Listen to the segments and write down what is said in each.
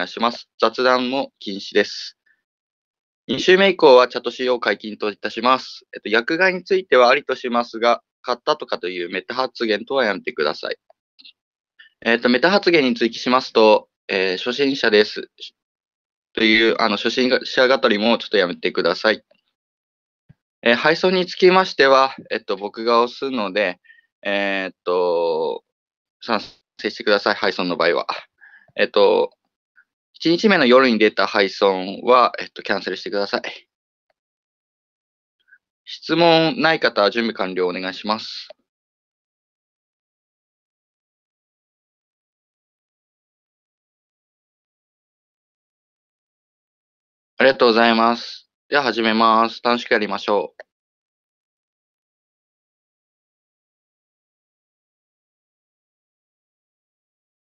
願いします。雑談も禁止です。2週目以降はチャット使用解禁といたします。えっと、薬害についてはありとしますが、買ったとかというメタ発言とはやめてください。えっと、メタ発言に追記しますと、えー初心者です。という、あの、初心者語りもちょっとやめてください。えー配送につきましては、えっと、僕が押すので、えーっと、賛成してください、配送の場合は。えっと、1日目の夜に出た配送は、えっと、キャンセルしてください。質問ない方は準備完了お願いします。ありがとうございます。では始めます。楽しくやりましょう。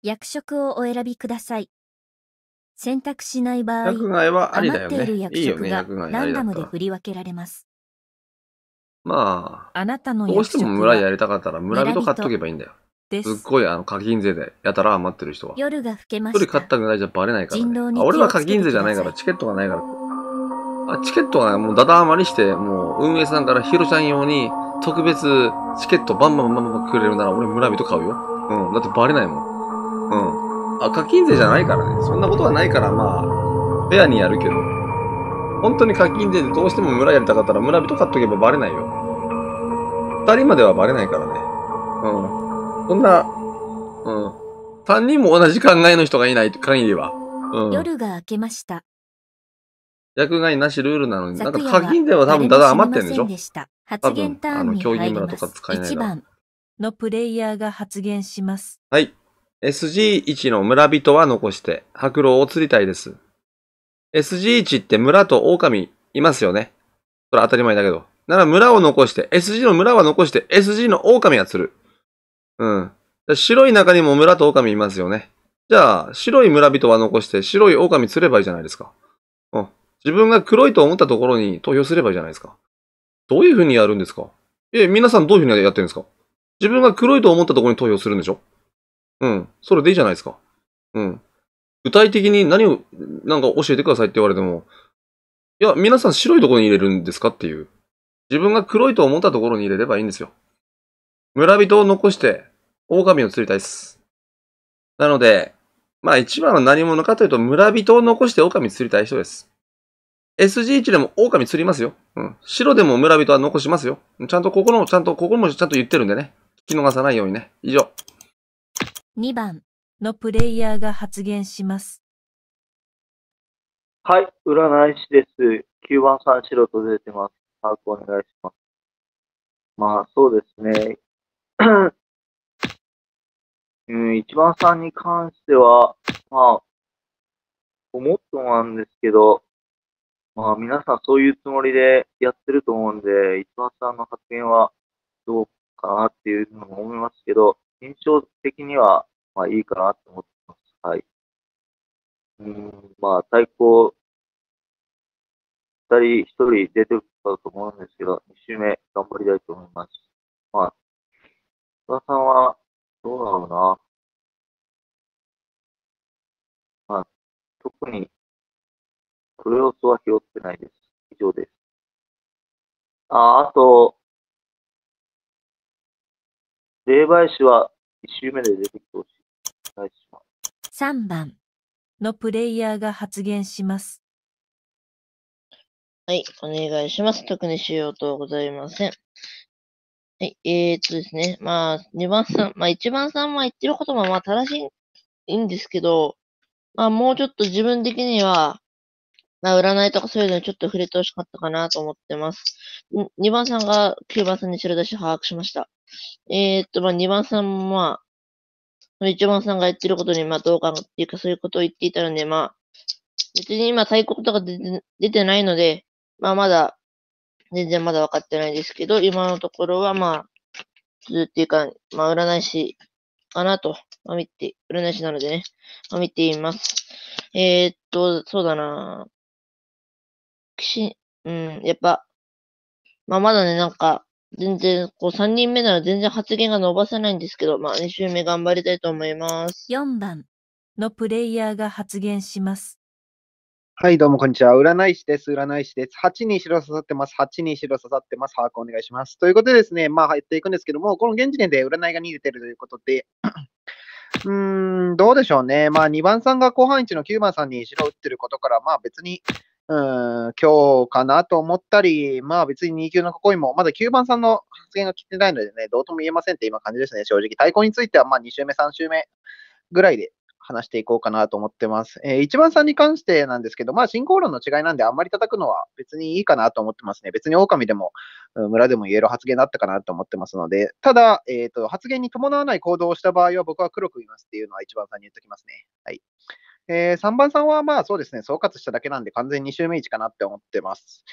役職をお選びください。選択しない場合、薬害はありだよね。余っている役いいよね、職が薬害あランダム。で振り分けられます。まあなたのあ、どうしても村やはりたかったら村人買っとけばいいんだよ。ですす。っごいあの課金税でやたら余ってる人は。夜が更けま一人した。買ったぐらいじゃバレないから、ね。俺は課金税じゃないから、チケットがないから。あ、チケットがもうダダ余りして、もう運営さんからヒロちゃん用に特別チケットバンバンバンバンくれるなら俺村人買うよ。うん。だってバレないもん。うん。あ、課金税じゃないからね。そんなことはないから、まあ、フェアにやるけど。本当に課金税でどうしても村やりたかったら村人買っとけばバレないよ。二人まではバレないからね。うん。そんな、うん。三人も同じ考えの人がいない限りは。うん。夜が明けました。薬害なしルールなのに、なんか課金税は多分ただ余ってんでしょ？多分あの競技。村とか使えない1から番、のプレイヤーが発言します。はい。SG1 の村人は残して、白狼を釣りたいです。SG1 って村と狼いますよね。それ当たり前だけど。なら村を残して、SG の村は残して、SG の狼は釣る。うん。白い中にも村と狼いますよね。じゃあ、白い村人は残して、白い狼釣ればいいじゃないですか。うん。自分が黒いと思ったところに投票すればいいじゃないですか。どういう風にやるんですか？え、皆さんどういう風にやってるんですか？自分が黒いと思ったところに投票するんでしょ？うん。それでいいじゃないですか。うん。具体的に何を、なんか教えてくださいって言われても、いや、皆さん白いところに入れるんですかっていう。自分が黒いと思ったところに入れればいいんですよ。村人を残して、狼を釣りたいです。なので、まあ一番は何者かというと、村人を残して狼釣りたい人です。SG1 でも狼釣りますよ。うん。白でも村人は残しますよ。ちゃんとここの、ちゃんと、ここもちゃんと言ってるんでね。聞き逃さないようにね。以上。2番、のプレイヤーが発言します。はい、占い師です。9番さん白と出てます。把握お願いします。まあ、そうですね。うん、1番さんに関しては、まあ、思っとなんですけど、まあ、皆さんそういうつもりでやってると思うんで、1番さんの発言はどうかなっていうのも思いますけど、印象的には、まあいいかなと思ってます。はい。うん、まあ、対抗、二人、一人出てたと思うんですけど、二周目頑張りたいと思います。まあ、津田さんは、どうだろうな。まあ、特に、プロ要素は拾ってないです。以上です。あ、あと、霊媒師は一周目で出てきてほしい。お願いします。3番、のプレイヤーが発言します。はい、お願いします。特にしようとはございません。はい、えーっとですね。まあ、2番さん、まあ1番さんは言ってることもまあ正しいんですけど、まあもうちょっと自分的には、まあ占いとかそういうのにちょっと触れてほしかったかなと思ってます。2番さんが9番さんに白出し把握しました。えーっと、まあ2番さんもまあ、1番さんが言ってることにまあどうかっていうかそういうことを言っていたので、まあ、別に今対国とか出て出てないので、まあまだ、全然まだ分かってないですけど、今のところはまあ、普通っていうか、まあ占い師かなと、まあ見て、占い師なのでね、まあ見ています。えー、っと、そうだなし、うん、やっぱ、まあまだね、なんか、全然、こう3人目なら全然発言が伸ばせないんですけど、まあ2週目頑張りたいと思います。4番、のプレイヤーが発言します。はい、どうもこんにちは。占い師です。占い師です。8に白刺さってます。8に白刺さってます。把握お願いします。ということでですね、まあ入っていくんですけども、この現時点で占いが2出てるということで、うーん、どうでしょうね。まあ2番さんが後半1の9番さんに白打ってることから、まあ別に、うん、今日かなと思ったり、まあ別に2級の囲いも、まだ9番さんの発言が来てないのでね、どうとも言えませんって今感じですね、正直。対抗については、まあ2週目、3週目ぐらいで話していこうかなと思ってます。えー、一番さんに関してなんですけど、まあ、進行論の違いなんで、あんまり叩くのは別にいいかなと思ってますね。別に狼でも、うん村でも言える発言だったかなと思ってますので、ただ、えっ、と、発言に伴わない行動をした場合は、僕は黒く言いますっていうのは一番さんに言っておきますね。はい。えー、3番さんはまあそうですね、総括しただけなんで、完全に2周目1かなって思ってます。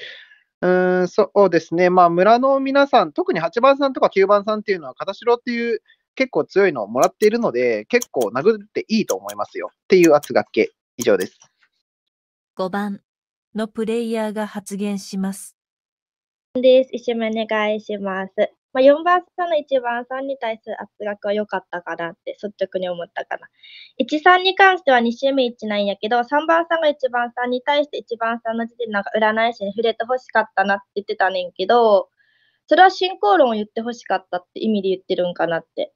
うーん、そうですね。まあ、村の皆さん、特に8番さんとか9番さんっていうのは、片白っていう結構強いのをもらっているので、結構殴っていいと思いますよ。っていう圧がけ。以上です。5番、のプレイヤーが発言します。です。一緒にお願いします。まあ、4番さんの1番さんに対する圧力は良かったかなって率直に思ったかな。1、3に関しては2周目1なんやけど、3番さんが1番さんに対して1番さんの時点でなんか占い師に触れて欲しかったなって言ってたねんけど、それは進行論を言って欲しかったって意味で言ってるんかなって。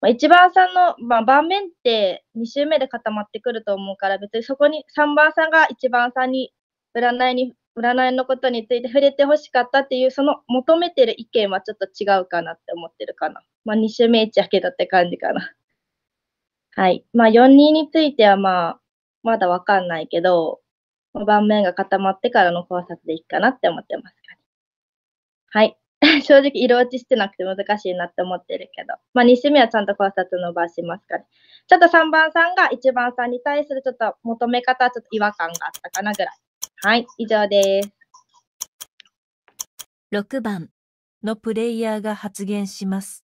まあ、1番さんの、まあ、盤面って2周目で固まってくると思うから、別にそこに3番さんが1番さんに占いに占いのことについて触れてほしかったっていう、その求めてる意見はちょっと違うかなって思ってるかな。まあ、2周目1やけどって感じかな。はい。まあ、4、2についてはまあ、まだわかんないけど、まあ盤面が固まってからの考察でいいかなって思ってますかね。はい。正直、色落ちしてなくて難しいなって思ってるけど、まあ、2周目はちゃんと考察伸ばしますかね。ちょっと3番さんが1番さんに対するちょっと求め方はちょっと違和感があったかなぐらい。はい、以上です。6番、のプレイヤーが発言します。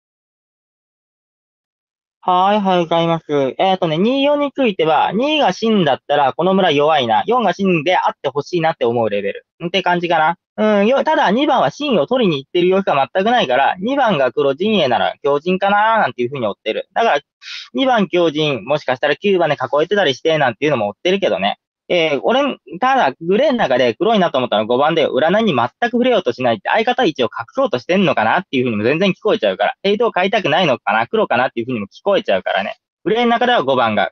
はい、はい、わかります。えっ、とね、2、4については、2が死んだったら、この村弱いな。4が死んであってほしいなって思うレベル。って感じかな。うん、よ、ただ2番は真を取りに行ってる様子が全くないから、2番が黒陣営なら強陣かなーなんていうふうに追ってる。だから、2番強陣、もしかしたら9番で囲えてたりして、なんていうのも追ってるけどね。えー、俺、ただ、グレーの中で黒いなと思ったのは5番で、占いに全く触れようとしないって、相方位置を隠そうとしてんのかなっていうふうにも全然聞こえちゃうから、ヘイトを変えたくないのかな、黒かなっていうふうにも聞こえちゃうからね。グレーの中では5番が、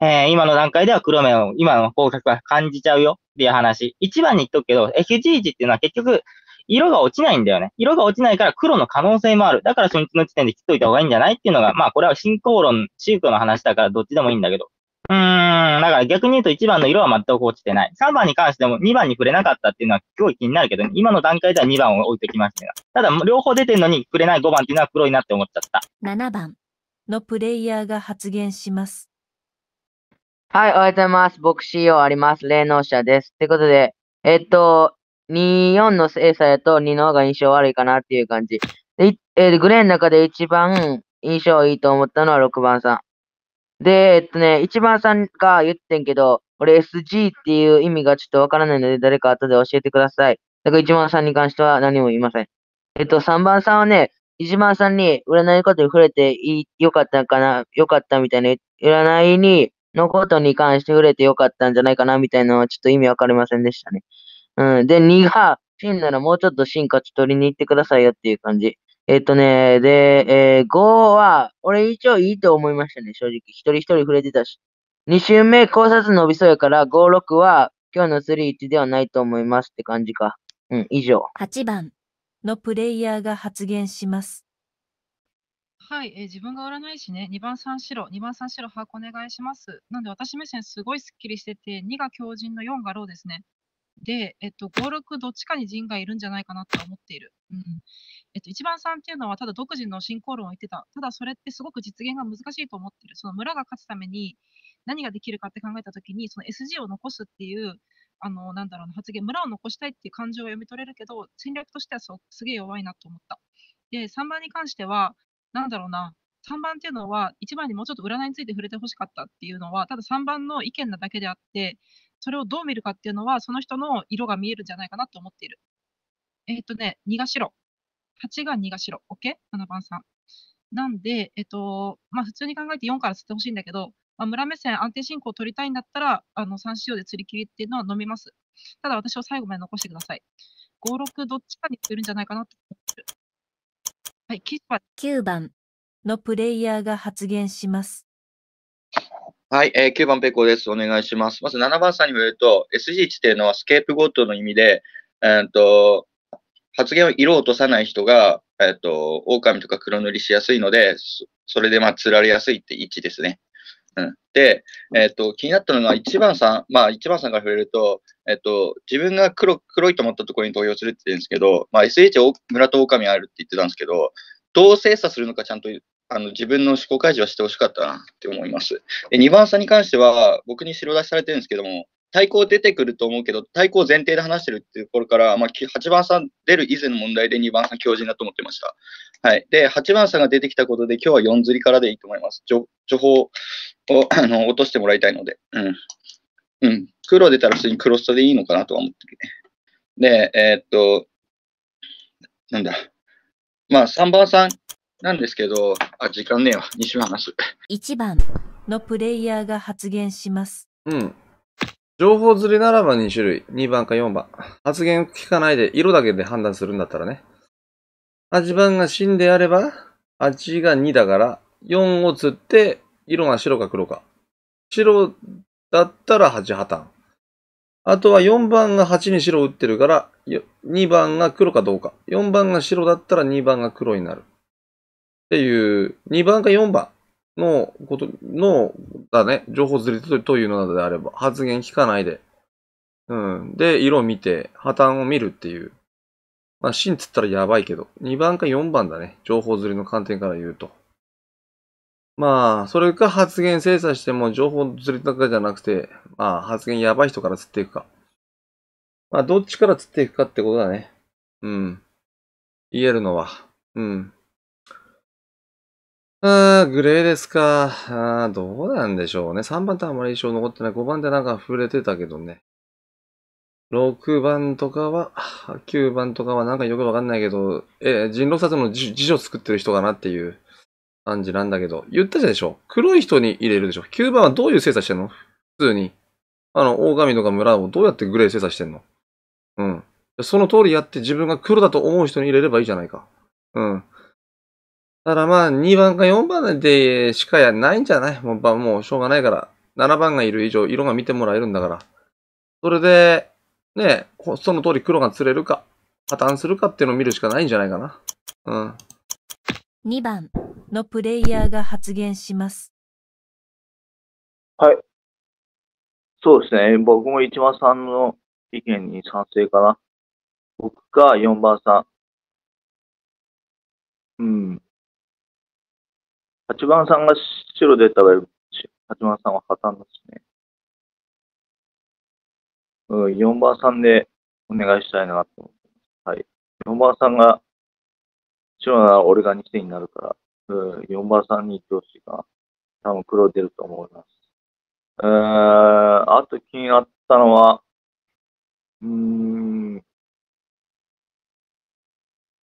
えー、今の段階では黒目を、今の方角は感じちゃうよっていう話。1番に言っとくけど、FG 値っていうのは結局、色が落ちないんだよね。色が落ちないから黒の可能性もある。だから初日の時点で切っといた方がいいんじゃないっていうのが、まあこれは進行論、宗教の話だからどっちでもいいんだけど。うーん、だから逆に言うと1番の色は全く落ちてない。3番に関しても2番に触れなかったっていうのはすごい気になるけど、今の段階では2番を置いてきましたただ、両方出てるのに触れない5番っていうのは黒いなって思っちゃった。7番、のプレイヤーが発言します。はい、おはようございます。僕 CEO あります。霊能者です。ってことで、えっと、2、4の精査やと2の方が印象悪いかなっていう感じ。で、いえーグレーの中で一番印象いいと思ったのは6番さん。で、えっとね、1番さんが言ってんけど、俺 SG っていう意味がちょっとわからないので、誰か後で教えてください。だから1番さんに関しては何も言いません。えっと、3番さんはね、1番さんに占いのことに触れていい、よかったかな、よかったみたいな、占いに、のことに関して触れてよかったんじゃないかなみたいなのはちょっと意味わかりませんでしたね。うん。で、2が、死んだらもうちょっと進化取りに行ってくださいよっていう感じ。えっとね、で、えー、5は、俺一応いいと思いましたね、正直。一人一人触れてたし。2周目考察伸びそうやから、5、6は今日の3、1ではないと思いますって感じか。うん、以上。8番、のプレイヤーが発言します。はい、えー自分が占い師ね、2番3白、2番3白、把握お願いします。なんで私目線すごいスッキリしてて、2が強靭の4がローですね。で、えっと、5、6どっちかに陣がいるんじゃないかなとは思っている。うん。えっと、1番3っていうのはただ独自の進行論を言ってた。ただそれってすごく実現が難しいと思ってる。その村が勝つために何ができるかって考えたときに、その SG を残すっていう、あの、なんだろうな、発言、村を残したいっていう感情を読み取れるけど、戦略としてはそうすげえ弱いなと思った。で、3番に関しては、なんだろうな、3番っていうのは、1番にもうちょっと占いについて触れてほしかったっていうのは、ただ3番の意見なだけであって、それをどう見るかっていうのは、その人の色が見えるんじゃないかなと思っている。えっ、とね、2が白。8が2が白。OK?7 番さん。なんで、えっと、まあ普通に考えて4から吸ってほしいんだけど、まあ、村目線安定進行を取りたいんだったら、あの、3仕様で釣り切りっていうのは飲みます。ただ私を最後まで残してください。5、6どっちかにするんじゃないかなと思ってる。はい、キーパー9番、のプレイヤーが発言します。はい、えー9番ペコです。お願いします。まず7番さんにも言うと、SG1 っていうのはスケープゴートの意味で、えーと、発言を色を落とさない人が、えーっと、狼とか黒塗りしやすいので、それでまあ釣られやすいって位置ですね。うん。で、えーと、気になったのが1番さん、まあ1番さんから触れると、えーと、自分が黒、黒いと思ったところに投票するって言うんですけど、まあ SH 村と狼あるって言ってたんですけど、どう精査するのかちゃんとあの自分の思考開示はしてほしかったなって思います。で、2番さんに関しては、僕に白出しされてるんですけども、対抗出てくると思うけど、対抗前提で話してるっていうところから、まあ、き8番さん出る以前の問題で2番さん強靭だと思ってました。はい。で、8番さんが出てきたことで、今日は4釣りからでいいと思います。情情報を あの落としてもらいたいので。うん。うん。黒出たら普通にクロストでいいのかなとは思ってるね。で、えーっと、なんだ。まあ、3番さんなんですけど、あ、時間ねえわ。2週話す。1番、のプレイヤーが発言します。うん。情報釣りならば2種類。2番か4番。発言聞かないで色だけで判断するんだったらね。8番が真であれば、8が2だから、4を釣って、色が白か黒か。白だったら8破綻。あとは4番が8に白を打ってるから、よ2番が黒かどうか。4番が白だったら2番が黒になる。っていう、2番か4番のこと、の、だね、情報釣りとというのであれば、発言聞かないで、うん。で、色を見て、破綻を見るっていう。まあ、真っつったらやばいけど、2番か4番だね。情報釣りの観点から言うと。まあ、それか発言精査しても情報釣りだけじゃなくて、まあ、発言やばい人から釣っていくか。まあ、どっちから釣っていくかってことだね。うん。言えるのは。うん。あー、グレーですか。あー、どうなんでしょうね。3番とあまり印象残ってない。5番でなんか触れてたけどね。6番とかは、9番とかはなんかよくわかんないけど、え、人狼殺の辞辞書作ってる人かなっていう感じなんだけど、言ったじゃでしょ。黒い人に入れるでしょ。9番はどういう精査してんの？普通に。あの、大神とか村をどうやってグレー精査してんの？うん。その通りやって自分が黒だと思う人に入れればいいじゃないか。うん。ただまあ、2番か4番でしかやないんじゃない？もう、まあもうしょうがないから。7番がいる以上、色が見てもらえるんだから。それで、ねえ、その通り黒が釣れるか、破綻するかっていうのを見るしかないんじゃないかな。うん。2番、のプレイヤーが発言します。はい。そうですね。僕も1番さんの意見に賛成かな。僕か4番さん。うん。8番さんが白出た場合、8番さんは破綻ですね。うん、4番さんでお願いしたいなと思ってます。はい。4番さんが白なら俺が2点になるから、うん、4番さんに行ってほしいかな。多分黒出ると思います。えー、あと気になったのは、うーん、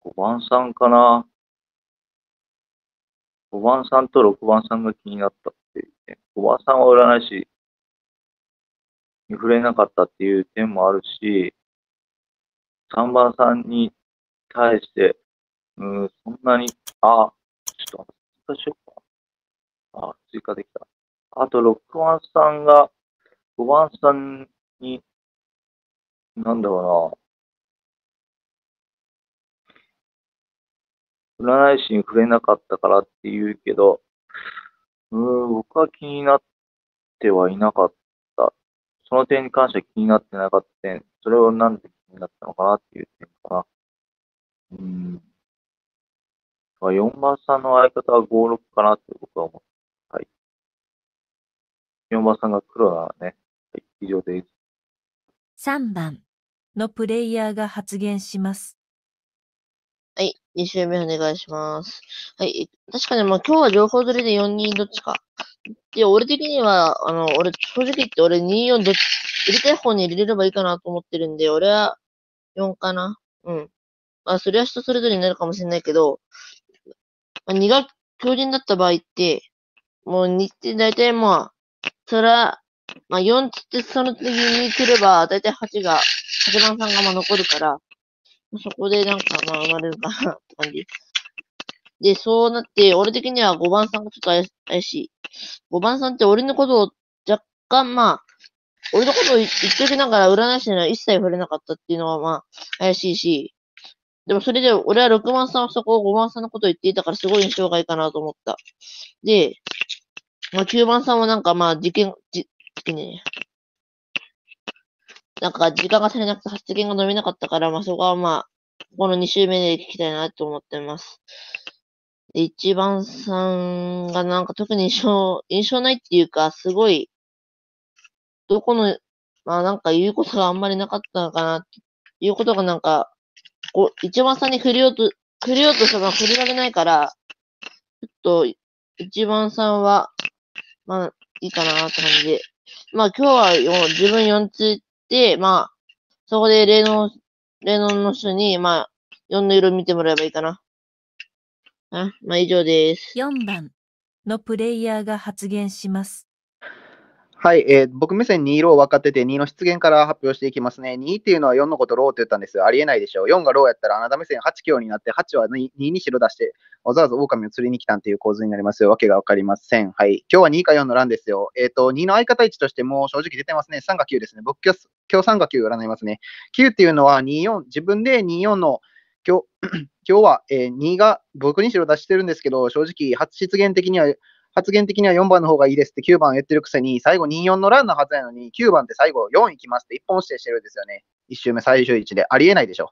5番さんかな。5番さんと6番さんが気になったっていう点。5番さんは占い師に触れなかったっていう点もあるし、3番さんに対して、うん、そんなに、あ、ちょっと追加しようかな。あ、追加できた。あと、6番さんが、5番さんに、なんだろうな。占い師に触れなかったからって言うけど、うーん、僕は気になってはいなかった。その点に関しては気になってなかった点、それをなんで気になったのかなっていう点かな。うーん。4番さんの相方は5、6かなって僕は思う。はい。4番さんが黒ならね。はい、以上です。3番、のプレイヤーが発言します。はい。2周目お願いします。はい。確かに、まあ今日は情報釣りで4人どっちか。いや、俺的には、あの、俺、正直言って俺2、4どっち、入れたい方に入れればいいかなと思ってるんで、俺は4かな。うん。まあ、それは人それぞれになるかもしれないけど、まあ、2が強靭だった場合って、もう2って大体まあ、それは、まあ4つってその次に来れば、だいたい8が、8番さんがまあ残るから、そこでなんかまあ生まれるかなって感じ。で、そうなって、俺的には5番さんがちょっと怪しい。5番さんって俺のことを若干まあ、俺のことを言っておきながら占い師には一切触れなかったっていうのはまあ怪しいし、でもそれで俺は6番さんはそこを5番さんのことを言っていたからすごい印象がいいかなと思った。で、まあ、9番さんはなんかまあ事件、じ、ね、なんか時間が足りなくて発言が伸びなかったから、まあそこはまあ、この2週目で聞きたいなと思ってます。で、1番さんがなんか特に印象、印象ないっていうか、すごい、どこの、まあなんか言うことがあんまりなかったのかなって、いうことがなんか、こう、1番さんに振りようと、振りようとしても振りられないから、ちょっと、1番さんは、まあ、いいかなって感じで。まあ今日はよ自分4つ、まあ、そこでレノン、レノンの人に、まあ、4の色見てもらえばいいかな。あ、まあ以上です。4番、のプレイヤーが発言します。はい、えー僕目線2ロー分かってて、2の出現から発表していきますね。2っていうのは4のことローって言ったんですよ。ありえないでしょう。4がローやったらあなた目線8強になって、8は 2, 2に白出して、わざわざ狼を釣りに来たっていう構図になりますよ。わけが分かりません。はい。今日は2か4の欄ですよ。えっ、と、2の相方位置としても正直出てますね。3か9ですね。僕今日、今日3か9占いますね。9っていうのは24、自分で24の今日、今日は、えー2が僕に白出してるんですけど、正直、初出現的には、発言的には4番の方がいいですって9番言ってるくせに、最後24のランのはずやのに、9番って最後4行きますって1本指定してるんですよね。1周目最終位置で。ありえないでしょ。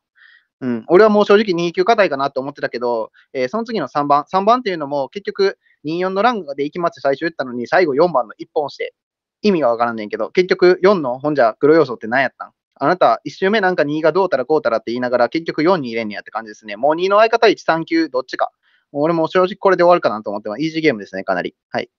うん。俺はもう正直2級硬いかなと思ってたけど、えーその次の3番。3番っていうのも結局24のランで行きますって最初言ったのに、最後4番の1本して。意味がわからんねんけど、結局4の本じゃ黒要素って何やったん？あなた、1周目なんか2がどうたらこうたらって言いながら、結局4に入れんねやって感じですね。もう2の相方1、3級どっちか。俺も正直これで終わるかなと思ってます。イージーゲームですね、かなり。はい。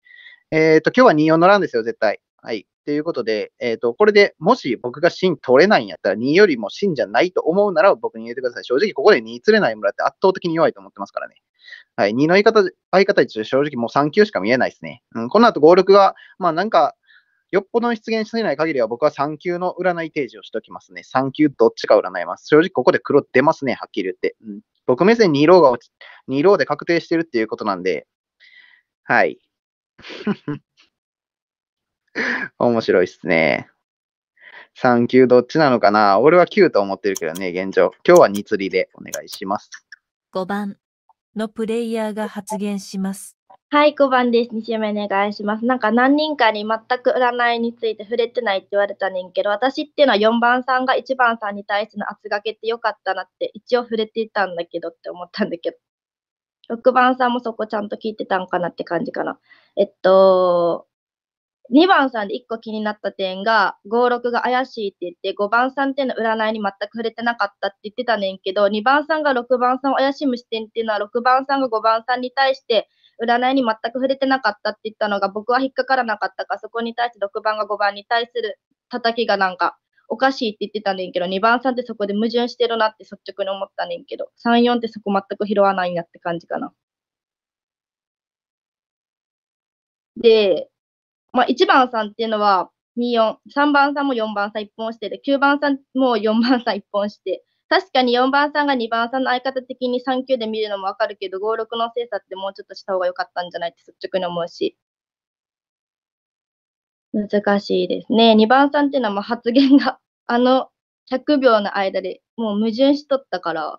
えっ、と、今日は2、4のランですよ、絶対。はい。ということで、えっ、と、これでもし僕が芯取れないんやったら、2よりも芯じゃないと思うなら僕に入れてください。正直ここで2釣れない村って圧倒的に弱いと思ってますからね。はい。2の相方、相方1で正直もう3級しか見えないですね。うん。この後5、6が、まあなんか、よっぽど出現してない限りは僕は3級の占い提示をしておきますね。3級どっちか占います。正直ここで黒出ますね、はっきり言って。うん、僕目線2ローが落ち、2ローで確定してるっていうことなんで、はい。面白いっすね。3級どっちなのかな？俺は9と思ってるけどね、現状。今日は2釣りでお願いします。5番、のプレイヤーが発言します。はい、5番です。2週目お願いします。なんか何人かに全く占いについて触れてないって言われたねんけど、私っていうのは4番さんが1番さんに対しての圧がけってよかったなって一応触れていたんだけどって思ったんだけど、6番さんもそこちゃんと聞いてたんかなって感じかな。えっと、2番さんで1個気になった点が、5、6が怪しいって言って、5番さんっていうのは占いに全く触れてなかったって言ってたねんけど、2番さんが6番さんを怪しむ視点っていうのは、6番さんが5番さんに対して、占いに全く触れてなかったって言ったのが僕は引っかからなかったか、そこに対して6番が5番に対する叩きがなんかおかしいって言ってたねんけど、2番さんってそこで矛盾してるなって率直に思ったねんけど、3、4ってそこ全く拾わないなって感じかな。で、まあ、1番さんっていうのは2、4、3番さんも4番さん1本してて、9番さんも4番さん1本して、確かに4番さんが2番さんの相方的に3級で見るのもわかるけど、5、6の精査ってもうちょっとした方が良かったんじゃないって率直に思うし。難しいですね。2番さんっていうのはもう発言が あの100秒の間でもう矛盾しとったから、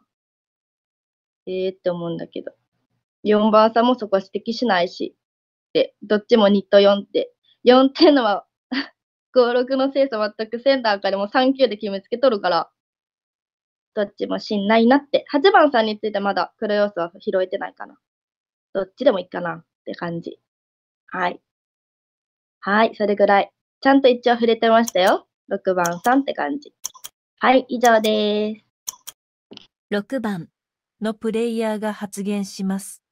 ええー、って思うんだけど。4番さんもそこは指摘しないし、で、どっちも2と4って。4っていうのは5、6の精査全くセンターからも3級で決めつけとるから、どっちもしんないなって。8番さんについてまだ黒要素は拾えてないかな。どっちでもいいかなって感じ。はい。はい、それぐらい。ちゃんと一応触れてましたよ。6番さんって感じ。はい、以上です。6番、のプレイヤーが発言します。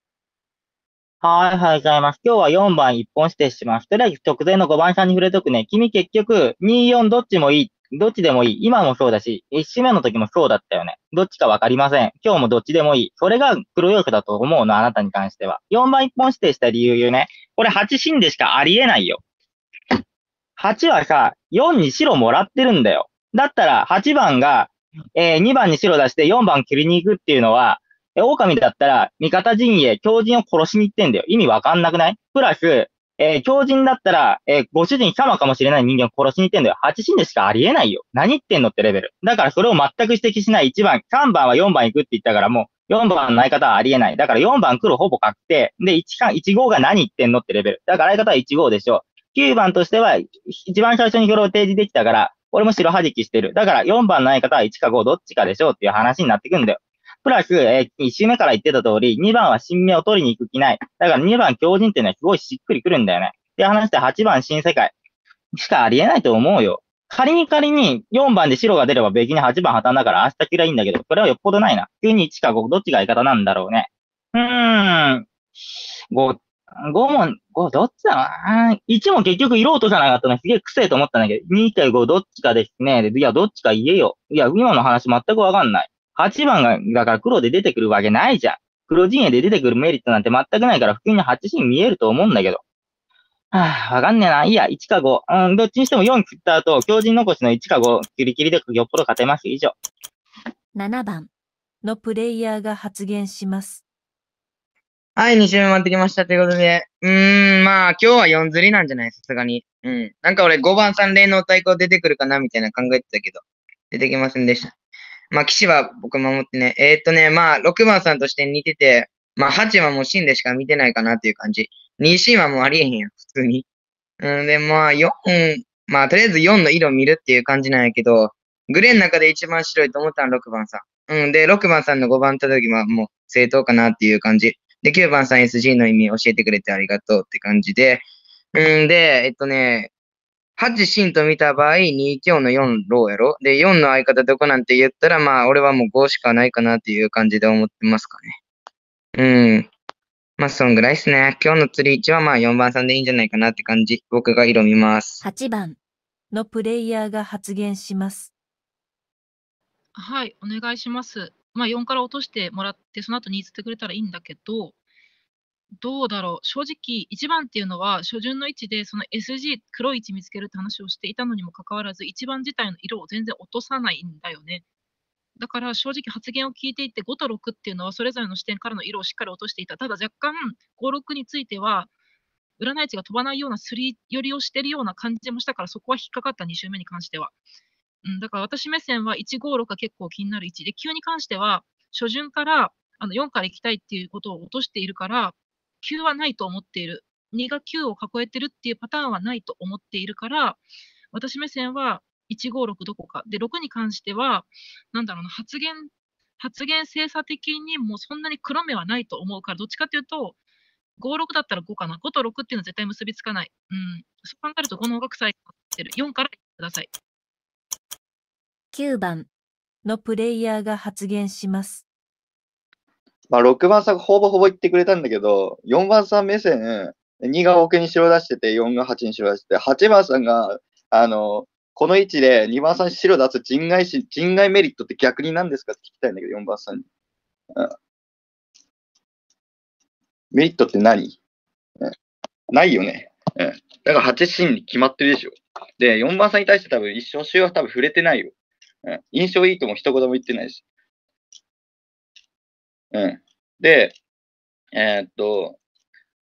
はい、はい、ございます。今日は4番1本指定します。とりあえず直前の5番さんに触れとくね。君結局、2、4どっちもいい。どっちでもいい。今もそうだし、1週目の時もそうだったよね。どっちかわかりません。今日もどっちでもいい。それが黒要素だと思うの、あなたに関しては。4番1本指定した理由言うね。これ8進でしかありえないよ。8はさ、4に白もらってるんだよ。だったら、8番が、えー、2番に白出して4番切りに行くっていうのは、え、狼だったら、味方陣営、強人を殺しに行ってんだよ。意味わかんなくない？プラス、えー、強人だったら、えー、ご主人様かもしれない人間を殺しに行ってんだよ。8死んでしかありえないよ。何言ってんのってレベル。だからそれを全く指摘しない1番、3番は4番行くって言ったからもう、4番の相方はありえない。だから4番黒ほぼ確定。で、1か、1号が何言ってんのってレベル。だから相方は1号でしょう。9番としては、一番最初に表を提示できたから、俺も白弾きしてる。だから4番の相方は1か5どっちかでしょうっていう話になってくんだよ。プラス、えー、1周目から言ってた通り、2番は新名を取りに行く気ない。だから2番強人っていうのはすごいしっくりくるんだよね。って話して8番新世界しかありえないと思うよ。仮に仮に4番で白が出れば別に8番破綻だから明日嫌いんだけど、これはよっぽどないな。急に1か5、どっちが相方なんだろうね。うーん。5、5も、5どっちだな ?1 も結局色落とさなかったのすげえ癖と思ったんだけど、2か5どっちかですね。いや、どっちか言えよ。いや、今の話全くわかんない。8番が、だから黒で出てくるわけないじゃん。黒陣営で出てくるメリットなんて全くないから普通に8進見えると思うんだけど。はあ、わかんねえな。いいや、1か5。うん、どっちにしても4切った後、強靭残しの1か5、キリキリでよっぽど勝てます。以上。7番のプレイヤーが発言します。はい、2週目待ってきましたということで。うーん、まあ、今日は4釣りなんじゃない？さすがに。うん。なんか俺5番さん霊能太鼓出てくるかな？みたいな考えてたけど、出てきませんでした。まあ、騎士は僕守ってね。えー、っとね、まあ、6番さんとして似てて、まあ、8はもう死んでしか見てないかなっていう感じ。2シーンはもうありえへんやん、普通に。うん、で、まあ、4、まあ、とりあえず4の色見るっていう感じなんやけど、グレーの中で一番白いと思ったのは6番さん。うん、で、6番さんの5番た時はもう正当かなっていう感じ。で、9番さん SG の意味教えてくれてありがとうって感じで。うんで、えっとね、8シンと見た場合、2強の4ローやろ？で、4の相方どこなんて言ったら、まあ、俺はもう5しかないかなっていう感じで思ってますかね。うん。まあ、そんぐらいっすね。今日の釣り1はまあ4番さんでいいんじゃないかなって感じ。僕が色見ます。8番のプレイヤーが発言します。はい、お願いします。まあ、4から落としてもらって、その後に釣ってくれたらいいんだけど、どうだろう。正直、1番っていうのは、初順の位置で、その SG、黒い位置見つけるって話をしていたのにもかかわらず、1番自体の色を全然落とさないんだよね。だから正直発言を聞いていて、5と6っていうのはそれぞれの視点からの色をしっかり落としていた。ただ若干、5、6については、占い値が飛ばないようなスリー寄りをしているような感じもしたから、そこは引っかかった2周目に関しては。うん、だから私目線は1、5、6が結構気になる位置で、9に関しては、初順からあの4から行きたいっていうことを落としているから、9はないと思っている。2が9を囲えてるっていうパターンはないと思っているから、私目線は1、5、6どこか。で、6に関しては、なんだろうな、発言、発言精査的にもうそんなに黒目はないと思うから、どっちかっていうと、5、6だったら5かな。5と6っていうのは絶対結びつかない。うん。そう考えると5の方が臭いってる。4からください。9番のプレイヤーが発言します。まあ、6番さんがほぼほぼ言ってくれたんだけど、4番さん目線、2が奥に白出してて、4が8に白出してて、8番さんが、あの、この位置で2番さん白出す人外し、人外メリットって逆に何ですかって聞きたいんだけど、4番さんに。うん、メリットって何、うん、ないよね。うん。だから8シーンに決まってるでしょ。で、4番さんに対して多分一生週は多分触れてないよ。うん。印象いいとも一言も言ってないし。うん。で、えー、っと、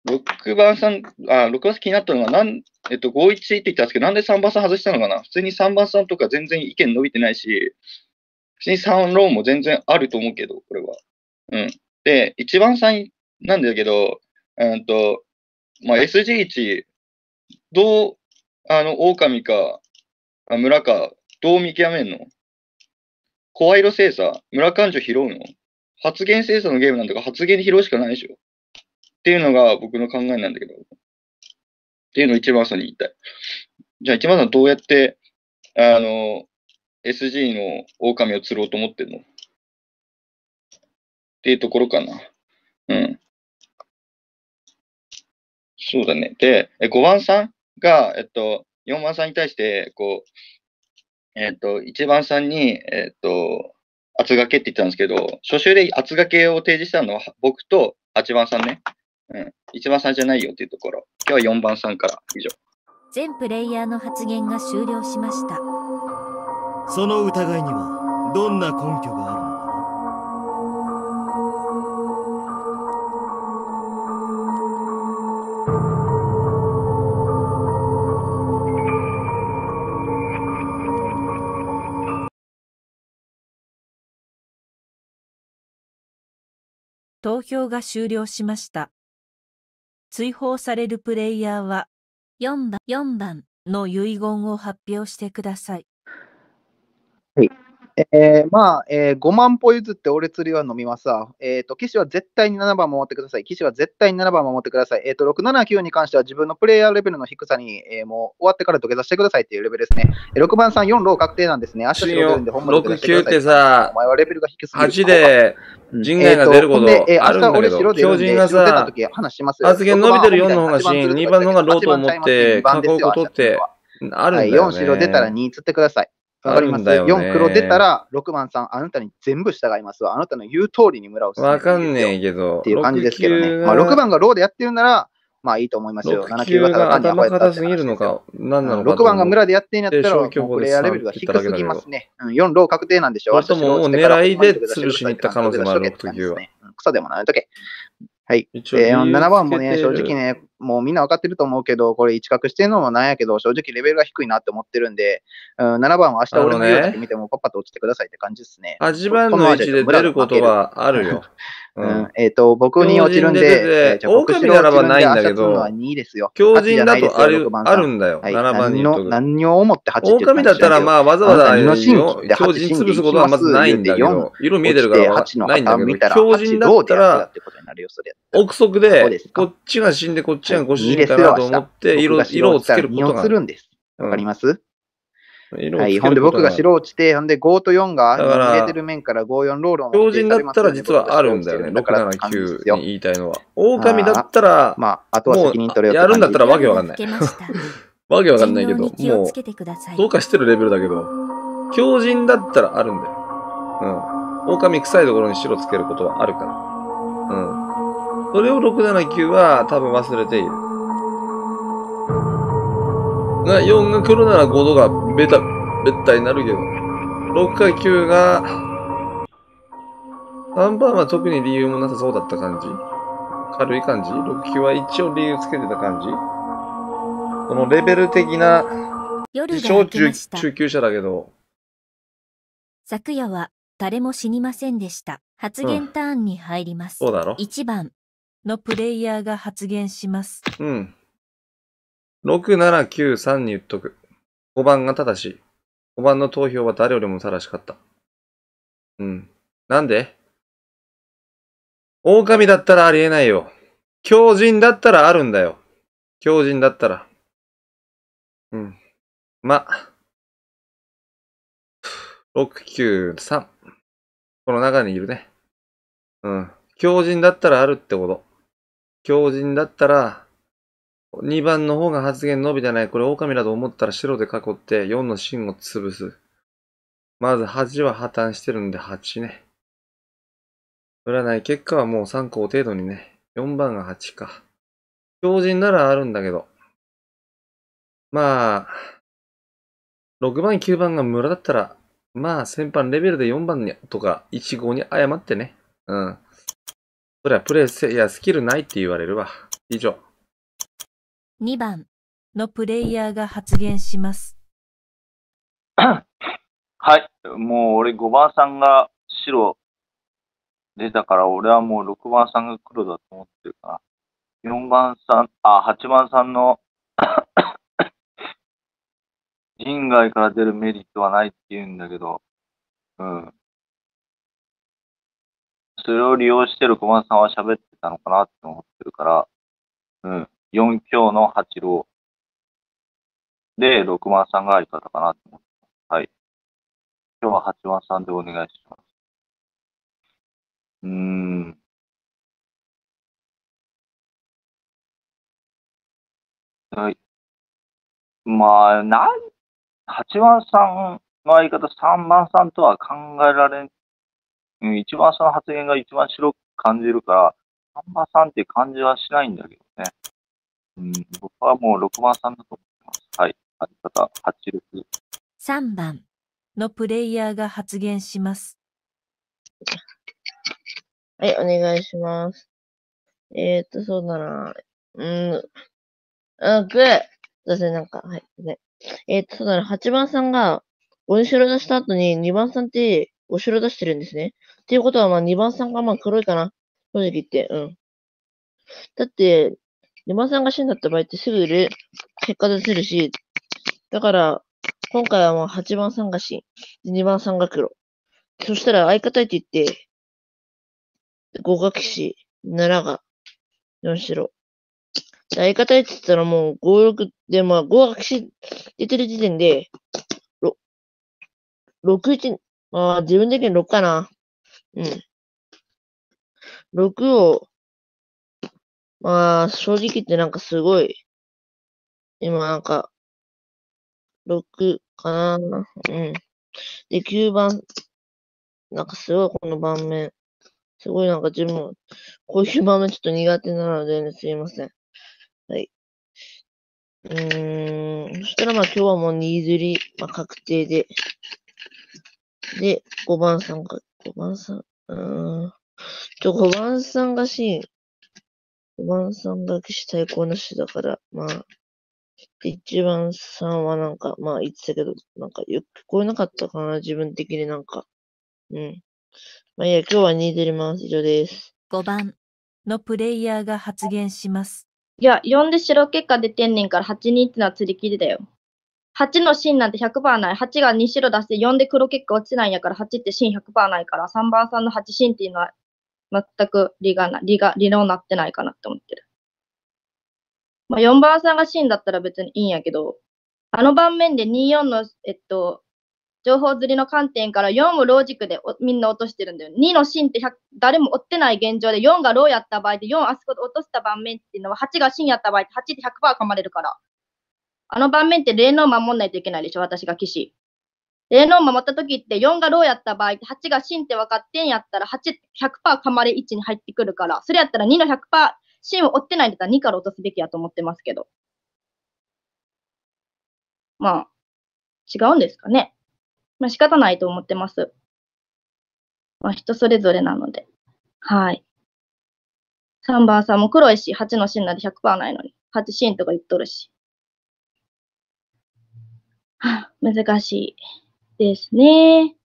6番さん、あ、6番さん気になったのが、なん、えっと、51って言ったんですけど、なんで3番さん外したのかな？普通に3番さんとか全然意見伸びてないし、普通に3ローンも全然あると思うけど、これは。うん。で、1番さんなんだけど、えー、っと、まあ、SG1、どう、あの、狼か、村か、どう見極めんの？声色精査村感情拾うの？発言精査のゲームなんだから発言で拾うしかないでしょっていうのが僕の考えなんだけど。っていうのを一番さんに言いたい。じゃあ一番さんどうやって、あの、SG の狼を釣ろうと思ってんの？っていうところかな。うん。そうだね。で、え5番さんが、えっと、4番さんに対して、こう、えっと、1番さんに、えっと、厚掛けって言ったんですけど、初週で厚掛けを提示したのは僕と8番さんね。うん。1番さんじゃないよっていうところ。今日は4番さんから以上。全プレイヤーの発言が終了しました。その疑いにはどんな根拠があるの投票が終了しました。追放されるプレイヤーは4番、4番、の遺言を発表してください。はい。えー、まあ、えー、5万歩譲って俺釣りは飲みますわ。えっ、と、騎士は絶対に7番守ってください。騎士は絶対に7番守ってください。えっ、と、679に関しては自分のプレイヤーレベルの低さに、えーもう終わってから土下座してくださいっていうレベルですね。えー6番さん4ロー確定なんですね。明日白出るんで、ほんまに土下座してください。69ってさお前はレベルが低すぎる。8で人外が出ることあるんだけど、強靭がさ、発言伸びてる4の方が真、2番の方がローと思って、囲うことってあるんだよはい、4白出たらね。2釣ってください。わかります？ね ?4 黒出たら6番さん、あなたに全部従いますわ。あなたの言う通りに村を進めわかんねえけど、っていう感じですけどね。6まあ、6番がローでやってるなら、まあいいと思いますよ。6 7、級9がただが単に頭やったって硬すぎるのか、何なのか。6番が村でやってんやったら、プレイヤーレベルが低すぎますね。うん、4ロー確定なんでしょ。あともう狙いで潰しに行った可能性もある、6と9は。草でもないとけ。はい。えー、7番もね、正直ね、もうみんな分かってると思うけど、これ一角してるのもなんやけど、正直レベルが低いなって思ってるんで、うん、7番は明日俺のあのね言うだけ見てもパッパと落ちてくださいって感じですね。8番の位置で出ることはあるよ。うん、えっ、と、僕に落ちるんで、狼ならばないんだけど白落ちるんで明日釣るのは2ですよ。強靭だとあ8じるゃないですよ6番さあるんだよ。はい7番に。何を思って8って狼だったらまあわざわざ強靭潰すことはまずないんだけ4ど、色見えてるから8のないんだけど、強靭だったら、憶測で、こっちが死んでこっちがご主人かなと思って、色色をつけることが2をするんです。わかります？はい。色をつけるほんで僕がこと白落ちて、ほんで5と4が入れてる面から5、4ロールを強靭だったら実はあるんだよね。6、7、9に言いたいのは。狼だったら、まあ、あとは責任取れよやるんだったらわけわかんない。わけわかんないけど、もうつ、けてください。どうかしてるレベルだけど、強靭だったらあるんだよ。うん。狼臭いところに白つけることはあるから。うん。それを679は多分忘れている。が、4が来るなら5度がベタ、ベッタになるけど、6か9が、3番は特に理由もなさそうだった感じ軽い感じ ?6、9は一応理由つけてた感じこのレベル的な、小中。中級者だけど、昨夜は誰も死にませんでした。発言ターンに入ります。そうだろ1番、のプレイヤーが発言します。うん。6、7、9、3に言っとく。5番が正しい。5番の投票は誰よりも正しかった。うん。なんで？狼だったらありえないよ。強靭だったらあるんだよ。強靭だったら。うん。ま。6、9、3。この中にいるね。うん。強靭だったらあるってこと。強靭だったら、2番の方が発言伸びてない。これ狼だと思ったら白で囲って4の芯を潰す。まず8は破綻してるんで8ね。占い結果はもう3個程度にね。4番が8か。強靭ならあるんだけど。まあ、6番9番が村だったら、まあ先般レベルで4番にとか1号に誤ってね。うん。そりゃプレイせ、いやスキルないって言われるわ。以上。2番、のプレイヤーが発言します。はい。もう俺5番さんが白出たから、俺はもう6番さんが黒だと思ってるから。4番さん、あ、8番さんの 人外から出るメリットはないって言うんだけど、うん。それを利用してる5番さんは喋ってたのかなって思ってるから、うん。4強の8ローで6番さんが相方かなって思ってます。はい。今日は8番さんでお願いします。うーん。はい。まあ、なん、8番さんの相方3番さんとは考えられん。うん、1番さんの発言が一番白く感じるから、3番さんって感じはしないんだけどね。うん、僕はもう6番さんだと思ってます。はい。あり方、8です。3番、のプレイヤーが発言します。はい、お願いします。えーっと、そうだな。うーん。あ、ぐだせ、なんか、はい。ね。えーっと、そうだな。8番さんが、5に白出した後に、2番さんって、5白出してるんですね。っていうことは、まあ、2番さんが、まあ、黒いかな。正直言って、うん。だって、2番さんが死んだった場合ってすぐレ結果出せるし、だから、今回はもう8番さんが死、2番さんが黒。そしたら相方って言って、合格士、7が4白。相方って言ったらもう5、6で、まあ合格士出てる時点で、ろ6、1、まあ自分的に6かな。うん。6を、まあ正直言ってなんかすごい、今なんか、6かな。うん。で、9番、なんかすごいこの盤面。すごいなんか自分、こういう場面ちょっと苦手なので、ね、すいません。はい。うーん、そしたらまあ今日はもう2釣り、まあ確定で。で、5番さんが、5番さん、うーん。ちょ、5番さんがシーン。5番さんが騎士対抗なしだから、まあ。で、1番さんはなんか、まあ言ってたけど、なんかよく聞こえなかったかな、自分的になんか。うん。まあいいや、今日は2出ります。以上です。5番、のプレイヤーが発言します。いや、4で白結果出てんねんから8人ってのは釣り切りだよ。8の芯なんて100%ない。8が2白出して4で黒結果落ちないんやから8って芯100%ないから3番さんの8芯っていうのは全く理がな、理が、理論なってないかなって思ってる。まあ4番さんが芯だったら別にいいんやけど、あの盤面で24の、えっと、情報釣りの観点から4をロージックでみんな落としてるんだよ。2の芯って誰も追ってない現状で4がローやった場合で4あそこで落とした盤面っていうのは8が芯やった場合って8って100%噛まれるから。あの盤面って霊能守んないといけないでしょ、私が騎士。霊能守った時って4がローやった場合って8が芯って分かってんやったら8、100%噛まれ位置に入ってくるから、それやったら2の100%芯を追ってないんだったら2から落とすべきやと思ってますけど。まあ、違うんですかね。まあ仕方ないと思ってます。まあ人それぞれなので。はい。3番さんも黒いし、8の芯なんで100%ないのに。8芯とか言っとるし。難しいですね。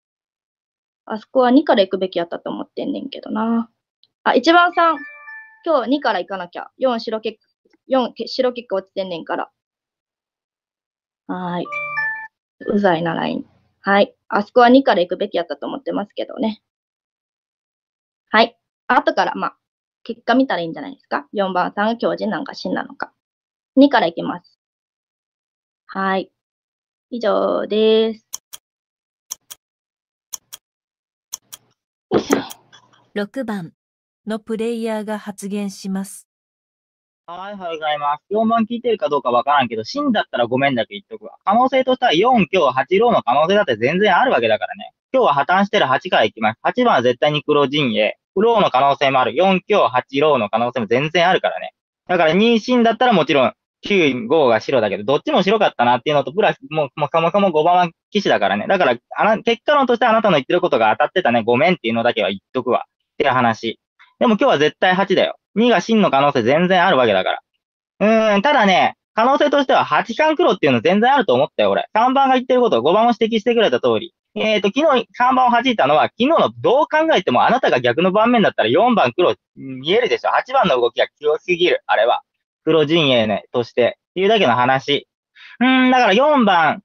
あそこは2から行くべきやったと思ってんねんけどな。あ、1番さん、今日2から行かなきゃ。4白結4白結果落ちてんねんから。はい。うざいなライン。はい。あそこは2から行くべきやったと思ってますけどね。はい。後から、まあ、結果見たらいいんじゃないですか？4番さんが強靭なんか真なのか。2から行きます。はい。以上です。6番、のプレイヤーが発言します。はい、おはようございます。4番聞いてるかどうかわからんけど、真だったらごめんだけ言っとくわ。可能性としては4、今日8ローの可能性だって全然あるわけだからね。今日は破綻してる8から行きます。8番は絶対に黒陣営。ローの可能性もある。4、今日8ローの可能性も全然あるからね。だから2真だったらもちろん9、5が白だけど、どっちも白かったなっていうのと、プラス、もう、もうそもそも5番は騎士だからね。だから、あな、結果論としてあなたの言ってることが当たってたね。ごめんっていうのだけは言っとくわ。っていう話。でも今日は絶対8だよ。2が真の可能性全然あるわけだから。うーん、ただね、可能性としては8巻黒っていうの全然あると思ったよ、俺。3番が言ってることを5番も指摘してくれた通り。えっ、と、昨日3番を弾いたのは、昨日のどう考えてもあなたが逆の盤面だったら4番黒見えるでしょ。8番の動きが強すぎる、あれは。黒陣営ね、として。っていうだけの話。うん、だから4番、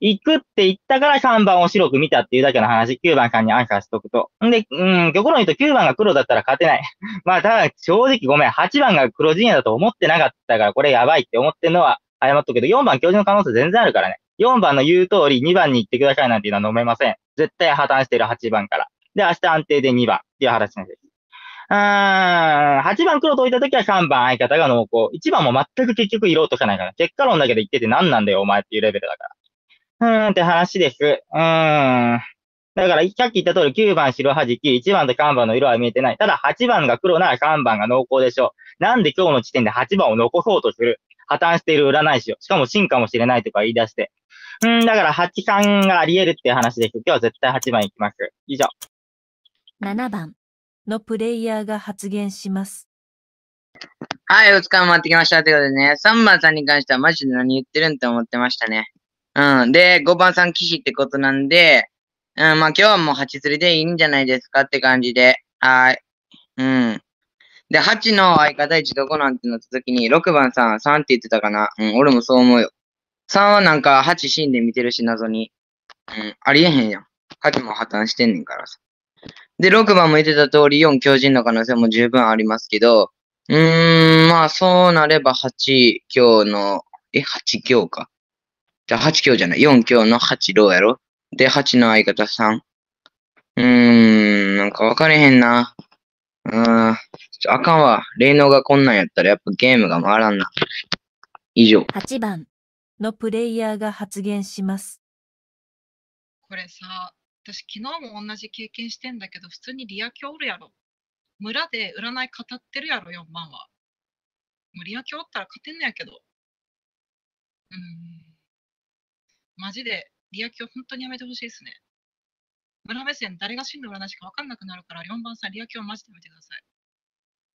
行くって言ったから3番を白く見たっていうだけの話。9番さんにアンサーしとくと。んで、うん、極論言うと9番が黒だったら勝てない。まあ、ただ、正直ごめん。8番が黒陣営だと思ってなかったから、これやばいって思ってんのは謝っとくけど、4番教授の可能性全然あるからね。4番の言う通り2番に行ってくださいなんていうのは飲めません。絶対破綻してる8番から。で、明日安定で2番っていう話なんです。うーん、8番黒と置いたときは3番相方が濃厚。1番も全く結局色落とさないから。結果論だけで言ってて何なんだよお前っていうレベルだから。うーんって話です。うーん。だから、さっき言った通り9番白弾き、1番と3番の色は見えてない。ただ8番が黒なら3番が濃厚でしょう。なんで今日の時点で8番を残そうとする？破綻している占い師を。しかも真かもしれないとか言い出して。うん、だから83があり得るっていう話です。今日は絶対8番いきます。以上。7番のプレイヤーが発言します。はい、お疲れ回ってきました。ということでね、3番さんに関してはマジで何言ってるんって思ってましたね。うん。で、5番さん騎士ってことなんで、うん、まあ今日はもう8釣りでいいんじゃないですかって感じで。はい。うん。で、8の相方1どこなんてなった時に、6番さん3って言ってたかな。うん、俺もそう思うよ。3はなんか8死んで見てるし、謎に。うん、ありえへんやん。8も破綻してんねんからさ。で、6番も言ってた通り、4強人の可能性も十分ありますけど、うーん、まあ、そうなれば8強の、え、8強か。じゃあ8強じゃない。4強の8ローやろで、8の相方3。うーん、なんか分かれへんな。うーん、ちょあかんわ。霊能がこんなんやったらやっぱゲームが回らんな。以上。8番のプレイヤーが発言します。これさ、私昨日も同じ経験してんだけど、普通にリア教おるやろ。村で占い語ってるやろ、4番は。もうリア教おったら勝てんのやけど。うん。マジで、リア教本当にやめてほしいですね。村目線、誰が真の占い師か分かんなくなるから、4番さん、リア教マジでやめてください。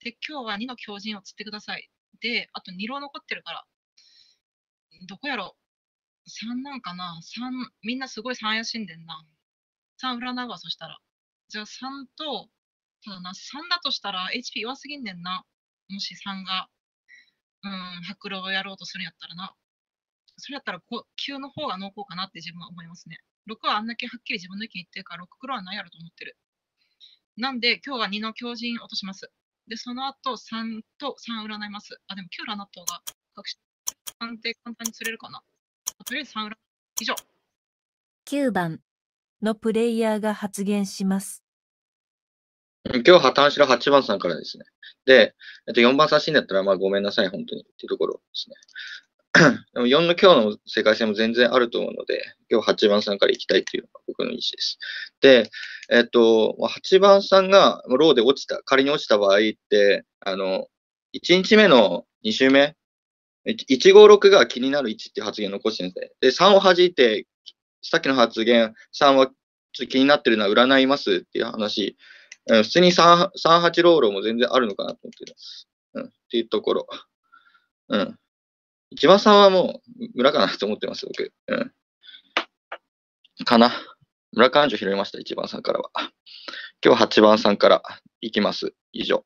で、今日は2の狂人を釣ってください。で、あと2浪残ってるから、どこやろ ?3 なんかな ?3、みんなすごい3怪しんでんな。3占うわ、そしたら。じゃあ3と、ただな、3だとしたら HP 弱すぎんねんな。もし3が、うん、白狼をやろうとするんやったらな。それやったら9の方が濃厚かなって自分は思いますね。6はあんだけはっきり自分の意見言ってるから、6黒はないやろと思ってる。なんで、今日は2の強靭落とします。で、その後3と3占います。あ、でも9占った方が確し判定簡単に釣れるかな。とりあえず3占い。以上。9番のプレイヤーが発言します。今日破綻しろ8番さんからですね。で、えっと、4番さん死んだったら、まあごめんなさい、本当にっていうところですね。でも4の今日の世界戦も全然あると思うので、今日8番さんから行きたいっていうのが僕の意思です。で、えっと、8番さんがローで落ちた、仮に落ちた場合って、あの、1日目の2周目、156が気になる1って発言残してるんですね。で、3を弾いて、さっきの発言、3はちょっと気になってるのは占いますっていう話、うん普通に3 38ローローも全然あるのかなと思ってます。うん、っていうところ。うん。一番さんはもう村かなと思ってます、僕。うん。かな。村感情拾いました、一番さんからは。今日8番さんからいきます。以上。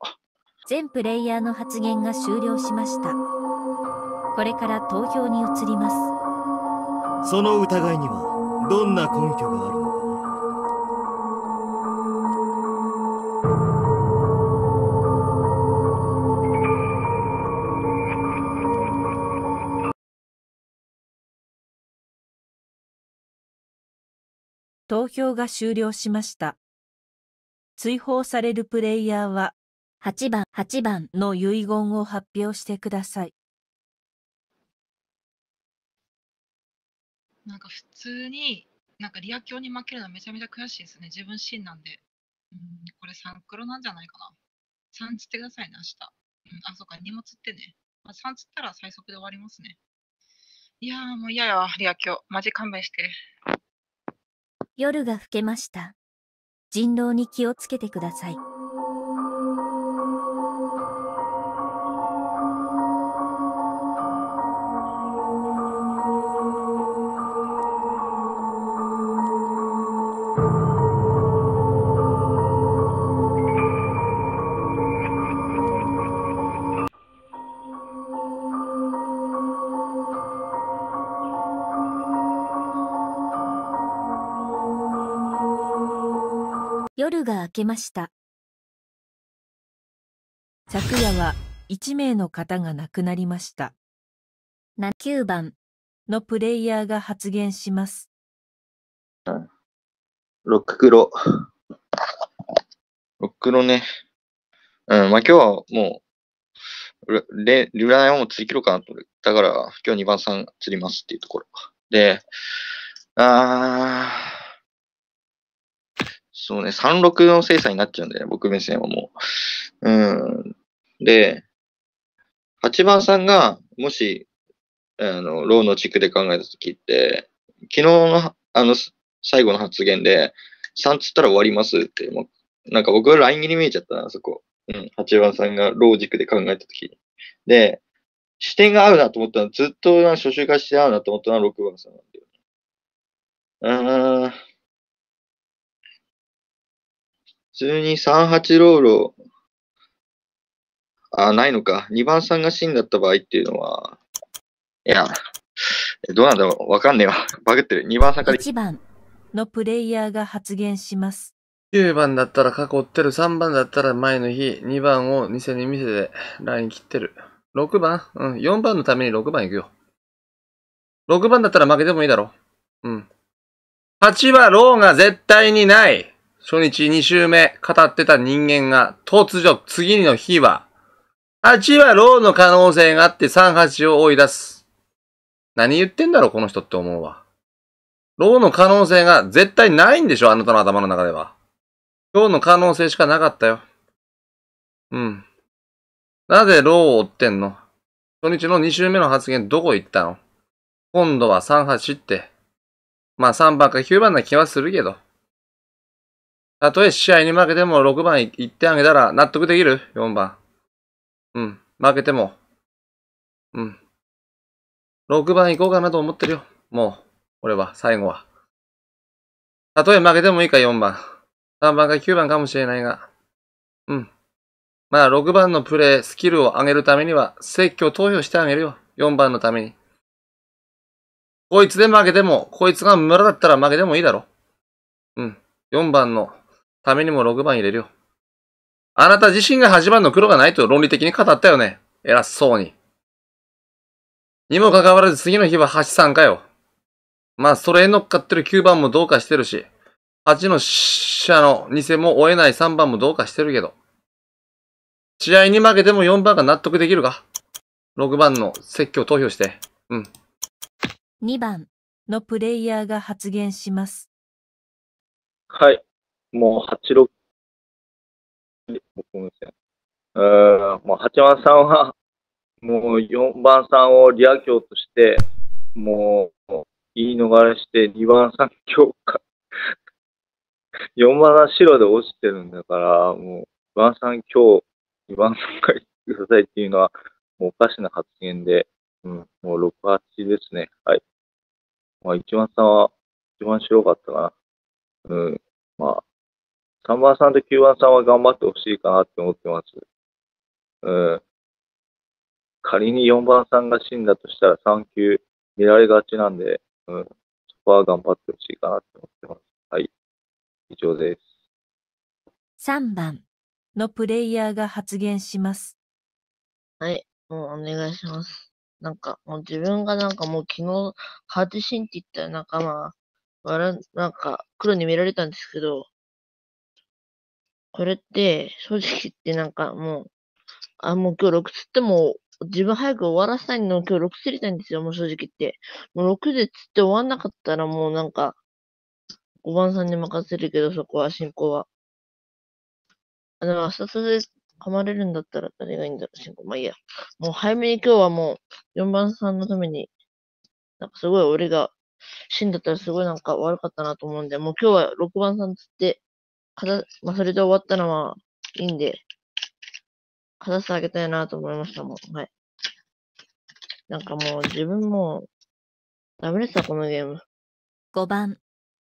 全プレイヤーの発言が終了しました。これから投票に移ります。その疑いにはどんな根拠があるのか投票が終了しました。追放されるプレイヤーは8番、8番の遺言を発表してください。なんか普通に、なんかリア教に負けるのはめちゃめちゃ悔しいですね。自分真なんで。うん、これ3黒なんじゃないかな。3釣ってくださいね、明日。うん、あ、そっか、2も釣ってね。まあ、3釣ったら最速で終わりますね。いやーもう嫌やわ、リア教。マジ勘弁して。夜が更けました。人狼に気をつけてください。夜が明けました。昨夜は1名の方が亡くなりました。な9番のプレイヤーが発言します。ロック黒。ロック黒ね。うん、まあ今日はもう、うれ占いはもう釣り切ろうかなと思って。だから、今日2番さん釣りますっていうところ。で、あー、そうね、36の精査になっちゃうんだよね、僕目線はもう。うん。で、8番さんが、もし、あの、ローの地区で考えたときって、昨日の、あの、最後の発言で、3つったら終わりますって、もう、なんか僕は LINE 切り見えちゃったな、そこ。うん、8番さんがロー軸で考えたとき。で、視点が合うなと思ったのは、ずっとな初週から視点合うなと思ったのは6番さんなんだよ。うーん。普通に38ローロー、あ、ないのか。2番さんが真だった場合っていうのは、いや、どうなんだろうわかんねえわ。バグってる。2番さんから。1番のプレイヤーが発言します。9番だったら囲ってる。3番だったら前の日。2番を偽に見せてライン切ってる。6番？うん。4番のために6番行くよ。6番だったら負けてもいいだろ。うん。8は狼が絶対にない。初日2周目語ってた人間が突如次の日は8は狼の可能性があって3、8を追い出す。何言ってんだろうこの人って思うわ。狼の可能性が絶対ないんでしょあなたの頭の中では。今日の可能性しかなかったよ。うん。なぜローを追ってんの？初日の2週目の発言どこ行ったの？今度は3、8って。まあ3番か9番な気はするけど。たとえ試合に負けても6番行ってあげたら納得できる ?4 番。うん。負けても。うん。6番行こうかなと思ってるよ。もう。俺は、最後は。たとえ負けてもいいか4番。3番か9番かもしれないが。うん。まあ6番のプレー、スキルを上げるためには、積極投票してあげるよ。4番のために。こいつで負けても、こいつが村だったら負けてもいいだろ。うん。4番のためにも6番入れるよ。あなた自身が8番の黒がないと論理的に語ったよね。偉そうに。にもかかわらず次の日は8-3かよ。まあ、それに乗っかってる9番もどうかしてるし、8の者の偽も追えない3番もどうかしてるけど。試合に負けても4番が納得できるか ?6 番の説教投票して。うん。2番のプレイヤーが発言します。はい。もう86、うん、もう8番さんは、もう4番さんをリア強として、もう言い逃れして2番さん強化。4番は白で落ちてるんだから、もう2番さん強、2番さんが言ってくださいっていうのは、もうおかしな発言で、うん、もう6、8ですね。はい。まあ1番さんは一番白かったかな。うん。まあ、3番さんと9番さんは頑張ってほしいかなって思ってます。うん。仮に4番さんが死んだとしたら3球見られがちなんで、うん。そこは頑張ってほしいかなって思ってます。はい。以上です。3番のプレイヤーが発言します。はい、もうお願いします。なんか、もう自分がなんかもう昨日、ハートシーンって言ったらなんかまあ、笑う、なんか黒に見られたんですけど、これって、正直言ってなんかもう、あ、もう今日6つっても、自分早く終わらせたいの今日6つりたいんですよ、もう正直言って。もう6でつって終わんなかったらもうなんか、5番さんに任せるけど、そこは進行は。あ、でも浅田で噛まれるんだったら誰がいいんだろう、進行。まあいいや。もう早めに今日はもう4番さんのために、なんかすごい俺が死んだったらすごいなんか悪かったなと思うんで、もう今日は6番さんつって、かた、まあそれで終わったのはいいんで、勝たせてあげたいなと思いましたもん。はい。なんかもう自分もう、ダメですわ、このゲーム。5番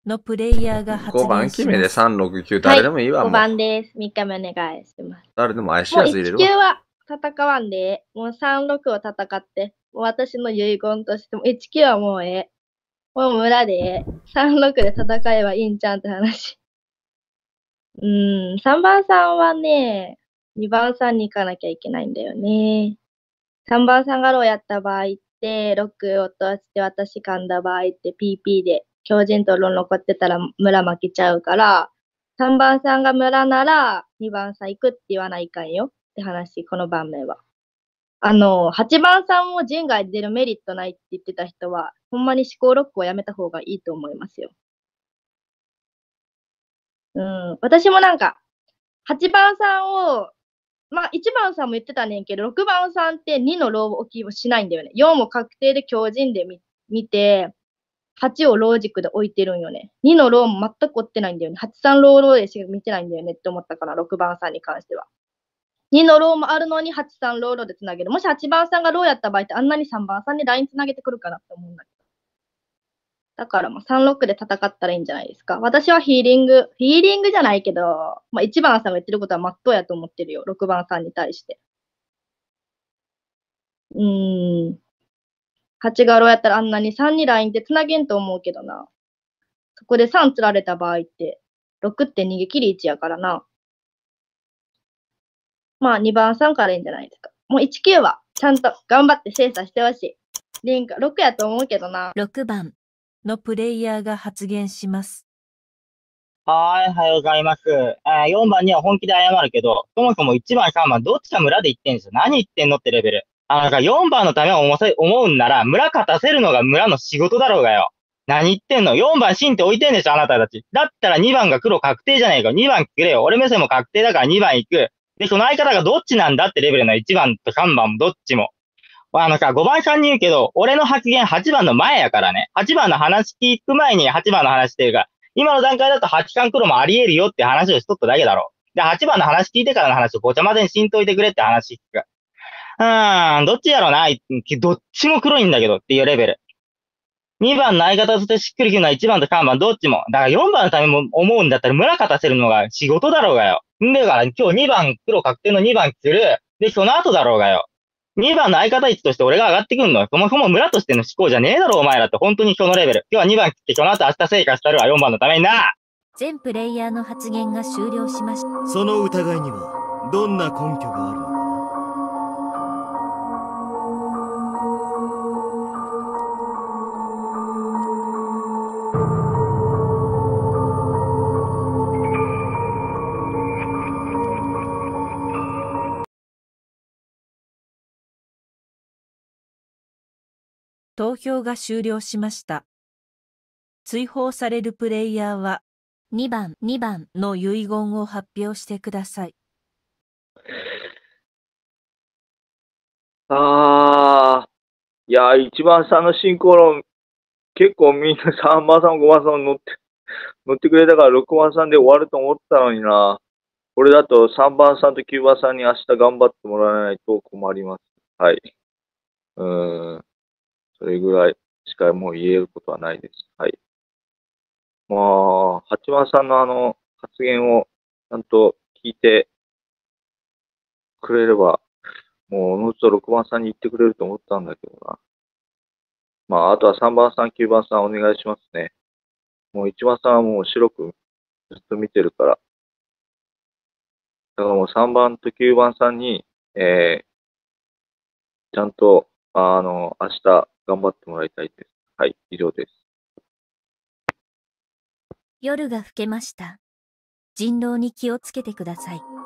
のプレイヤーが発5番言し決めでます。3、6、9誰でもいいわ、5もう。番です。3日目お願いします。誰でも怪しいもう1やつ入れるわ。級は戦わんでええ。もう3、6を戦って。もう私の遺言としても、1級はもうええ。もう村でええ。3、6で戦えばいいんちゃうんって話。うん、3番さんはね、2番さんに行かなきゃいけないんだよね。3番さんがローやった場合って、6を落として私噛んだ場合って PP で、強靭とロー残ってたら村負けちゃうから、3番さんが村なら2番さん行くって言わないかんよって話、この場面は。あの、8番さんも人外出るメリットないって言ってた人は、ほんまに思考ロックをやめた方がいいと思いますよ。うん、私もなんか、8番さんをまあ、1番さんも言ってたねんけど、6番さんって2のロー置きをしないんだよね。4も確定で強靭で見て、8を狼軸で置いてるんよね。2の狼も全く追ってないんだよね。8、3ローローでしか見てないんだよねって思ったから、6番さんに関しては。2のローもあるのに8、3ローローでつなげる。もし8番さんが狼やった場合ってあんなに3番さんにラインつなげてくるかなって思うんだけど。だからまあ3、6で戦ったらいいんじゃないですか。私はヒーリング、ヒーリングじゃないけど、まあ1番さんが言ってることは真っ当やと思ってるよ。6番さんに対して。うーん。8がローやったらあんなに3にラインってつなげんと思うけどな。そこで3釣られた場合って、6って逃げ切り1やからな。まあ2番さんからいいんじゃないですか。もう19はちゃんと頑張って精査してほしい。リンク6やと思うけどな。6番のプレイヤーが発言します。はい、おはようございます。4番には本気で謝るけど、そもそも1番、3番、どっちか村で言ってんですよ。何言ってんのってレベル。あの、だか4番のためを思うんなら、村勝たせるのが村の仕事だろうがよ。何言ってんの ?4 番シンって置いてんでしょあなたたち。だったら2番が黒確定じゃねえか。2番くれよ。俺目線も確定だから2番行く。で、その相方がどっちなんだってレベルの1番と3番もどっちも。あのさ、5番さんに言うけど、俺の発言8番の前やからね。8番の話聞く前に8番の話してるか。今の段階だと8巻黒もあり得るよって話をしとっただけだろ。で、8番の話聞いてからの話をごちゃ混ぜにしんといてくれって話聞く。うーん、どっちやろうな。どっちも黒いんだけどっていうレベル。2番の相方としてしっくりくるのは1番と3番どっちも。だから4番のためも思うんだったら村勝たせるのが仕事だろうがよ。んだから今日2番黒確定の2番来る。で、その後だろうがよ。2番の相方位置として俺が上がってくんの。そもそも村としての思考じゃねえだろ、お前らって。本当にそのレベル。今日は2番来て、その後明日成果したるわ、4番のためにな。全プレイヤーの発言が終了しました。その疑いにはどんな根拠があるの投票が終了しました。追放されるプレイヤーは2番、2番の遺言を発表してください。ああ、いや、一番さんの進行論、結構みんな3番さん、5番さん乗って、乗ってくれたから6番さんで終わると思ったのにな。これだと3番さんと9番さんに明日頑張ってもらわないと困ります。はい。うーん。それぐらいしかもう言えることはないです。はい。まあ、8番さんのあの発言をちゃんと聞いてくれれば、もう、おのずと6番さんに言ってくれると思ったんだけどな。まあ、あとは3番さん、9番さんお願いしますね。もう1番さんはもう白くずっと見てるから。だからもう3番と9番さんに、えー、ちゃんと、あの、明日頑張ってもらいたいです。はい、以上です。夜が更けました。人狼に気をつけてください。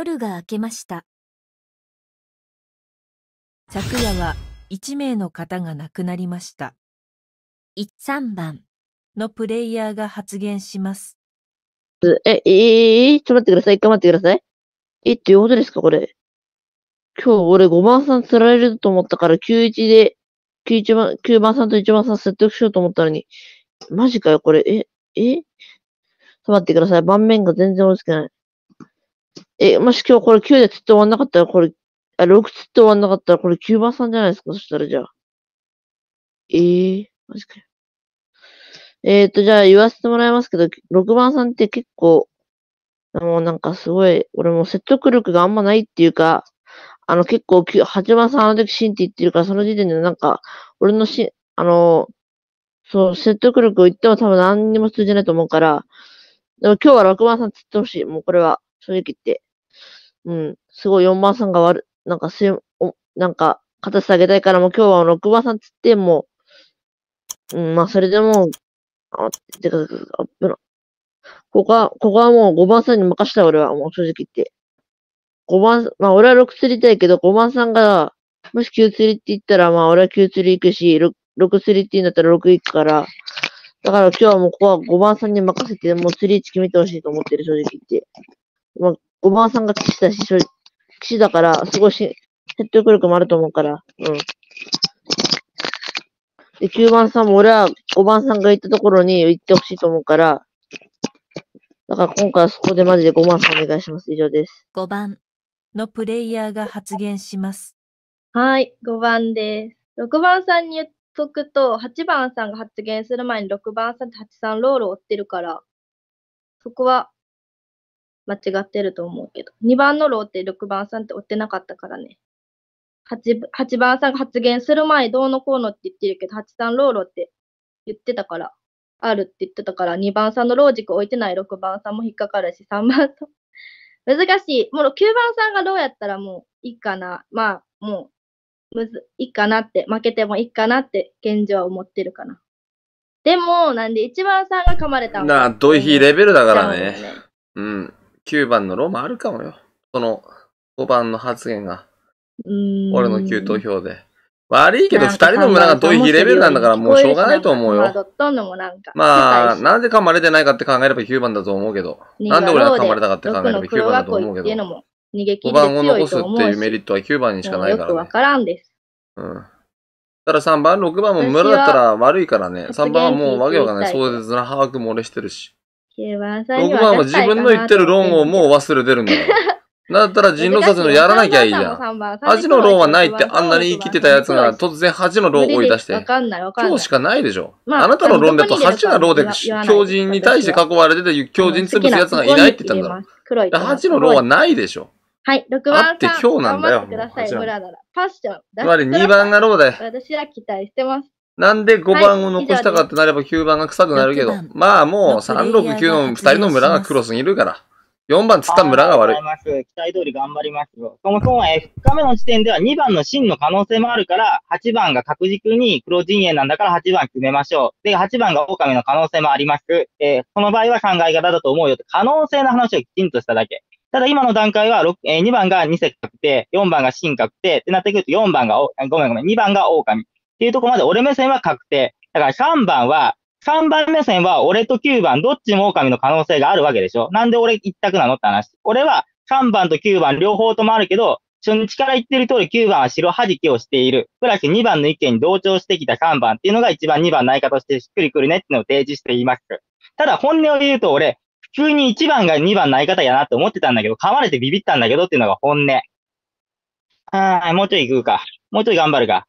夜が明けました。昨夜は1名の方が亡くなりました。3番のプレイヤーが発言します。え、ええー、ちょっと待ってください。一回待ってください。え、っていうことですか、これ。今日俺5番さん釣られると思ったから91で、91番、9番さんと1番さん説得しようと思ったのに、マジかよ、これ。え、え？ちょっと待ってください。盤面が全然追いつけない。え、もし今日これ9で釣って終わんなかったら、これ、あ、6釣って終わんなかったら、これ9番さんじゃないですか、そしたらじゃあ。えー、マジかよ。えーと、じゃあ言わせてもらいますけど、6番さんって結構、もうなんかすごい、俺も説得力があんまないっていうか、あの結構、8番さんあの時シンって言ってるから、その時点でなんか、俺のし、あの、そう、説得力を言っても多分何にも通じないと思うから、でも今日は6番さん釣ってほしい。もうこれは、正直言って。うん。すごい4番さんが悪、なんかすい、おなんか、形下げたいからもう今日は6番さんつってもう、ん、まあそれでもう、あ、てか、あ、ぶな。ここは、ここはもう5番さんに任せた俺はもう正直言って。5番、まあ俺は6釣りたいけど、5番さんが、もし9釣りって言ったら、まあ俺は9釣り行くし、6, 6釣りって言うんだったら6行くから、だから今日はもうここは5番さんに任せて、もう釣り位置決めてほしいと思ってる、正直言って。まあ、5番さんが騎士だし、騎士だから、すごいし説得力もあると思うから、うん。で、9番さんも俺は5番さんが行ったところに行ってほしいと思うから、だから今回はそこでマジで5番さんお願いします。以上です。5番のプレイヤーが発言します。はい、5番です。6番さんに言っとくと、8番さんが発言する前に6番さんと8さんロールを追ってるから、そこは間違ってると思うけど、2番のローって6番さんって追ってなかったからね。8, 8番さんが発言する前どうのこうのって言ってるけど、8さんロールって言ってたから、あるって言ってたから、2番さんのロージック置いてない6番さんも引っかかるし、3番と。難しい。もう9番さんがローやったらもういいかな。まあ、もう、むず、いいかなって、負けてもいいかなって、現状は思ってるかな。でも、なんで1番さんが噛まれたんなあ、ドイレベルだからね。うん。9番のローマあるかもよ。その、5番の発言が。俺の9投票で。悪いけど、2人の村がドイヒーレベルなんだから、もうしょうがないと思うよ。まあ、なんで噛まれてないかって考えれば9番だと思うけど。二なんで俺が噛まれたかって考えれば六の9番だと黒思うけど。囲いっていうのも逃げ切5りで番を残すっていうメリットは9番にしかないからね。よくわからんです。うん。ただ3番、6番も村だったら悪いからね。3番はもうわけわかんない。壮絶な把握漏れしてるし。9番さんに6番は自分の言ってる論をもう忘れてるんだから。だったら人狼殺のやらなきゃいいじゃん。8のローはないってあんなに言い切ってたやつが突然8のローを追い出してわ。かんないわかんない。今日しかないでしょ。まああなたの論だとどこに入れるか8がローで言わない強人に対して囲われてて強人潰すやつがいないって言ったんだろ。黒いと思う8のローはないでしょ。はい、6番さん。あって今日なんだよ。パッション。つまり2番がローで。私は期待してます。なんで5番を残したかってなれば9番が臭くなるけど、まあもう3、6、9の2人の村が黒すぎるから。4番つった村が悪い。期待通り頑張りますよ。そもそも、えー、2日目の時点では2番の真の可能性もあるから、8番が確実に黒陣営なんだから8番決めましょう。で、8番が狼の可能性もあります。えー、その場合は考え方だと思うよって、可能性の話をきちんとしただけ。ただ今の段階は、6えー、2番が2世確定、4番が真確定ってなってくると4番がお、ごめんごめん、2番が狼。っていうとこまで俺目線は確定。だから3番は、3番目線は俺と9番どっちも狼の可能性があるわけでしょなんで俺一択なのって話。俺は3番と9番両方ともあるけど、初日から言ってる通り9番は白弾きをしている。プラス2番の意見に同調してきた3番っていうのが一番2番の相方としてしっくりくるねっていうのを提示しています。ただ本音を言うと俺、普通に1番が2番の相方やなって思ってたんだけど、噛まれてビビったんだけどっていうのが本音。あー、もうちょい行くか。もうちょい頑張るか。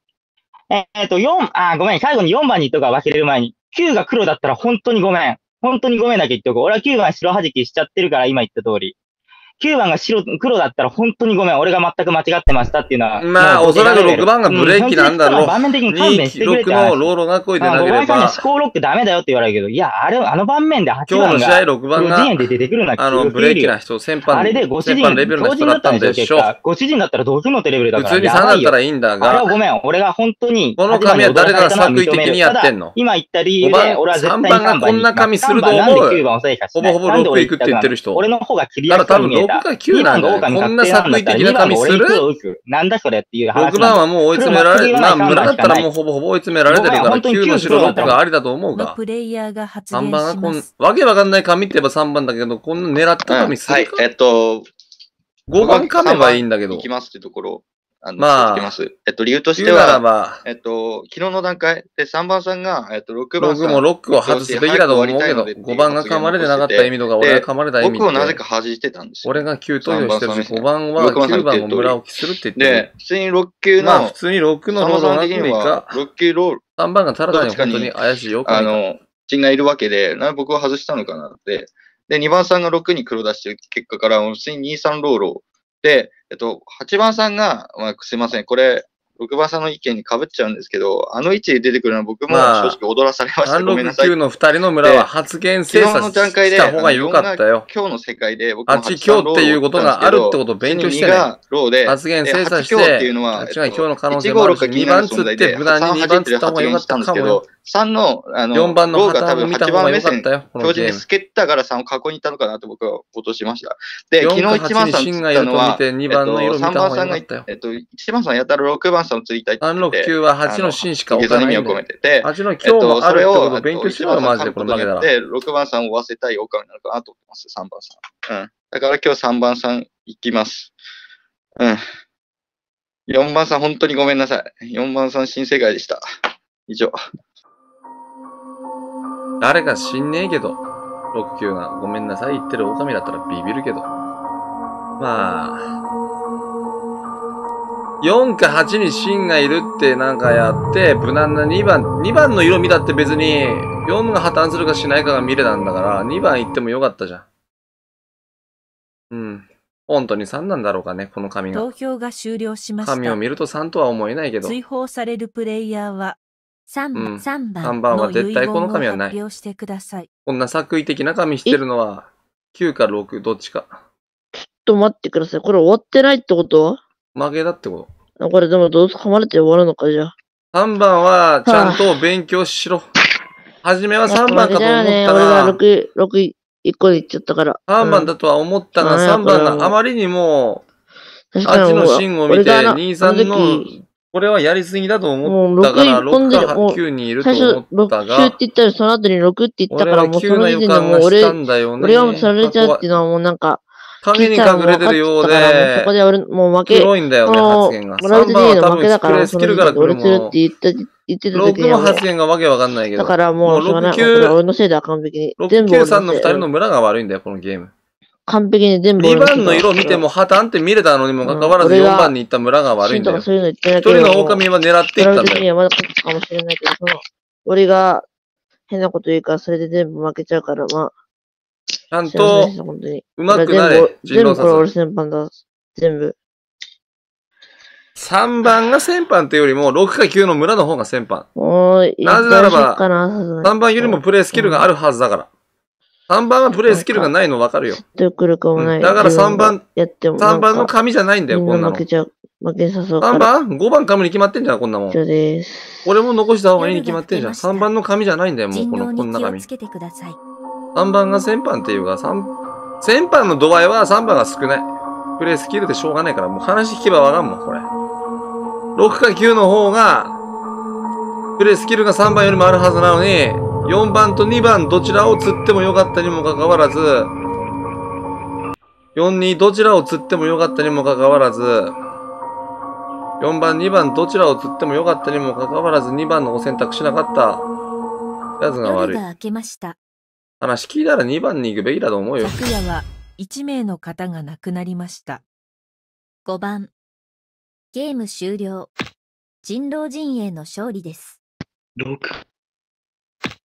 えーっと、4、あ、ごめん、最後に4番に言っとくわ、忘れる前に。9が黒だったら本当にごめん。本当にごめんだけ言っておく。俺は9番白弾きしちゃってるから、今言った通り。9番が白、黒だったら本当にごめん。俺が全く間違ってましたっていうのは。まあ、おそらく6番がブレーキなんだろう。場面的に勘弁してくれ2、って6のローロがこいでなけれあごめんなさいねば、思考ロックダメだよって言われるけど、いや、あれ、あの盤面で8今日の試合番が、6番がで出てくるのはあの、ブレーキな人、先般、あれでご主人、レベルの強人だったたんんでしょ。ご主人だったらどうするのってレベルだから。普通に3やばいよだったらいいんだあれはが、ごめん。俺が本当に、この紙は誰が作為的にやってんの？今言った理由で、俺は絶対に三番がこんな紙すると思う3番なんで9番を制覇しない？ほぼほぼなんで俺6行くって言ってる人俺の方が切りやすだから多分く見えた。6か9なんだよ2番が狼こんな作為的な紙する2番が俺に黒を打つなんだそれっていう話6番はもう追い詰められる。まあ、村だったらもうう。ほぼほぼ追い詰められてるから、本当に9の白6がありだと思うのが。プレイヤーが発3言番がこんわけわかんない紙って言えば3番だけど、こんな狙った紙すはいるか、、えっと、5番噛めばいいんだけどいきますってところ、あの、まあいきます？えっと、理由としては、ば、えっと、昨日の段階で3番さんが、えっと、6番さん。6もロックを外すべきだと思うけど、5番が噛まれてなかった意味とか、俺が噛まれた意味僕をなぜか弾いてたんですよ。俺が9投票してるし、5番は六番さん9番を村置きするって言ってるで。、普通に6級の、まあ普通に6のロードさんまさんが来る的にはか、6級ロール、3番がただ単に本当に怪しいよ。あの、人がいるわけで、なんで僕は外したのかなって。で、2番さんが6に黒出してる結果から、普通に2、3ローロー。で、えっと、8番さんが、まあ、すいません、これ、6番さんの意見に被っちゃうんですけど、あの位置で出てくるのは僕もまあ正直踊らされました。ごめんなさい。369の2人の村は発言精査した方が良かったよ。今日の世界で僕も8強っていうことがあるってことを勉強してね2がローで、発言精査して、8強っていうのは、8が今日の可能性もあるし、156 2番つって無難に2番つった方が良かったかもよ。3の、あの、4番のが多分旗を見た8方が良かっ番目線、たよこの表示ゲームに透けたから3を囲に行ったのかなと僕は落としました。で、4昨日か1番8さん釣ったのは、て、2番の色見た3番方さんが。えっと、1番さんやたら6番さんを釣りたいって言ってて、369は8の芯しか置かないんだよ土下座に意味を込めてて、8の今日もあるってことを勉強しろよ、マジで、これ負けたら。で、6番さんを追わせたいオカになるかなと思ってます、3番さん。うん。だから今日3番さん行きます。うん。4番さん本当にごめんなさい。4番さん新世界でした。以上。誰か知んねえけど、69がごめんなさい言ってる狼だったらビビるけど。まあ、4か8に芯がいるってなんかやって、無難な2番、2番の色見たって別に、4が破綻するかしないかが見れたんだから、2番行ってもよかったじゃん。うん。本当に3なんだろうかね、この紙が投。票が終了しました。紙を見ると3とは思えないけど。追放されるプレイヤーは3うん番、三番3番は絶対この紙はない発。表してください。こんな作為的な紙してるのは、9か6、どっちか。ちょっと待ってください。これ終わってないってこと？負けだってこと。あこれでもどうせ噛まれて終わるのか、じゃあ。3番は、ちゃんと勉強しろ。初めは3番かと思ったね。俺がら、6、6、1個で言っちゃったから。3番だとは思ったが、うん3番があまりにも、確かに8の芯を見て、俺がな2、あの3の時、これはやりすぎだと6思ったから、一本で6かもう9にいると最初思った6、9っがて、言ったらその後に6って言ったから、もうそ9の時点でもう俺。俺がもうされちゃうっていうのはもうなんか、影に隠れてるよう聞いたらもう分かっちゃったからもうそこで、で俺、もう負け。黒いんだよね、もう発言が。もらう3番は多分負けだから、プレイスキルから来る俺するっもて言った、言ってた時6のにはもう発言がわけわかんないけど。だからもうしょうがない。6、これは9、俺のせいだ、完璧に。6、全部9、俺3の2のせい人の村が悪いんだよ、このゲーム。完璧に全部2俺のせいだ番の色見ても、破綻って見れたのにもかかわらず4うん俺が番に行った村が悪いんだよ。そういうの言ってな一人の狼は狙っていったんだよ。はまだ勝ったかもしれないけど、その、俺が変なこと言うから、それで全部負けちゃうから、まあ。ちゃんと。うまくなこれ全部これ俺殺。先般だ。全部。3番が先般ってよりも、6か9の村の方が先般。なぜならば大丈夫かなさすがに3番よりもプレイスキルがあるはずだから。3番はプレイスキルがないの分かるよ。得力もない。だから3番、やっても3番の紙じゃないんだよ、みんこなの。負けちゃう。負けさそうか3ら。番 ?5 番紙に決まってんじゃん、こんなもん。以上です。俺も残した方がいいに決まってんじゃん。3番の紙じゃないんだよ、もう、この、こんな紙人狼に気をつ。けてください。3番が先般っていうか、三先般の度合いは3番が少ない。プレイスキルでしょうがないから、もう話聞けばわかんもん、これ。6か9の方が、プレイスキルが3番よりもあるはずなのに、4番と2番どちらを釣ってもよかったにもかかわらず、4にどちらを釣ってもよかったにもかかわらず、4番、2番どちらを釣ってもよかったにもかかわらず2番のを選択しなかったやつが悪い夜。が明けました。話聞いたら2番に行くべきだと思うよ。昨夜は1名の方が亡くなりました。5番。ゲーム終了。人狼陣営の勝利です。6、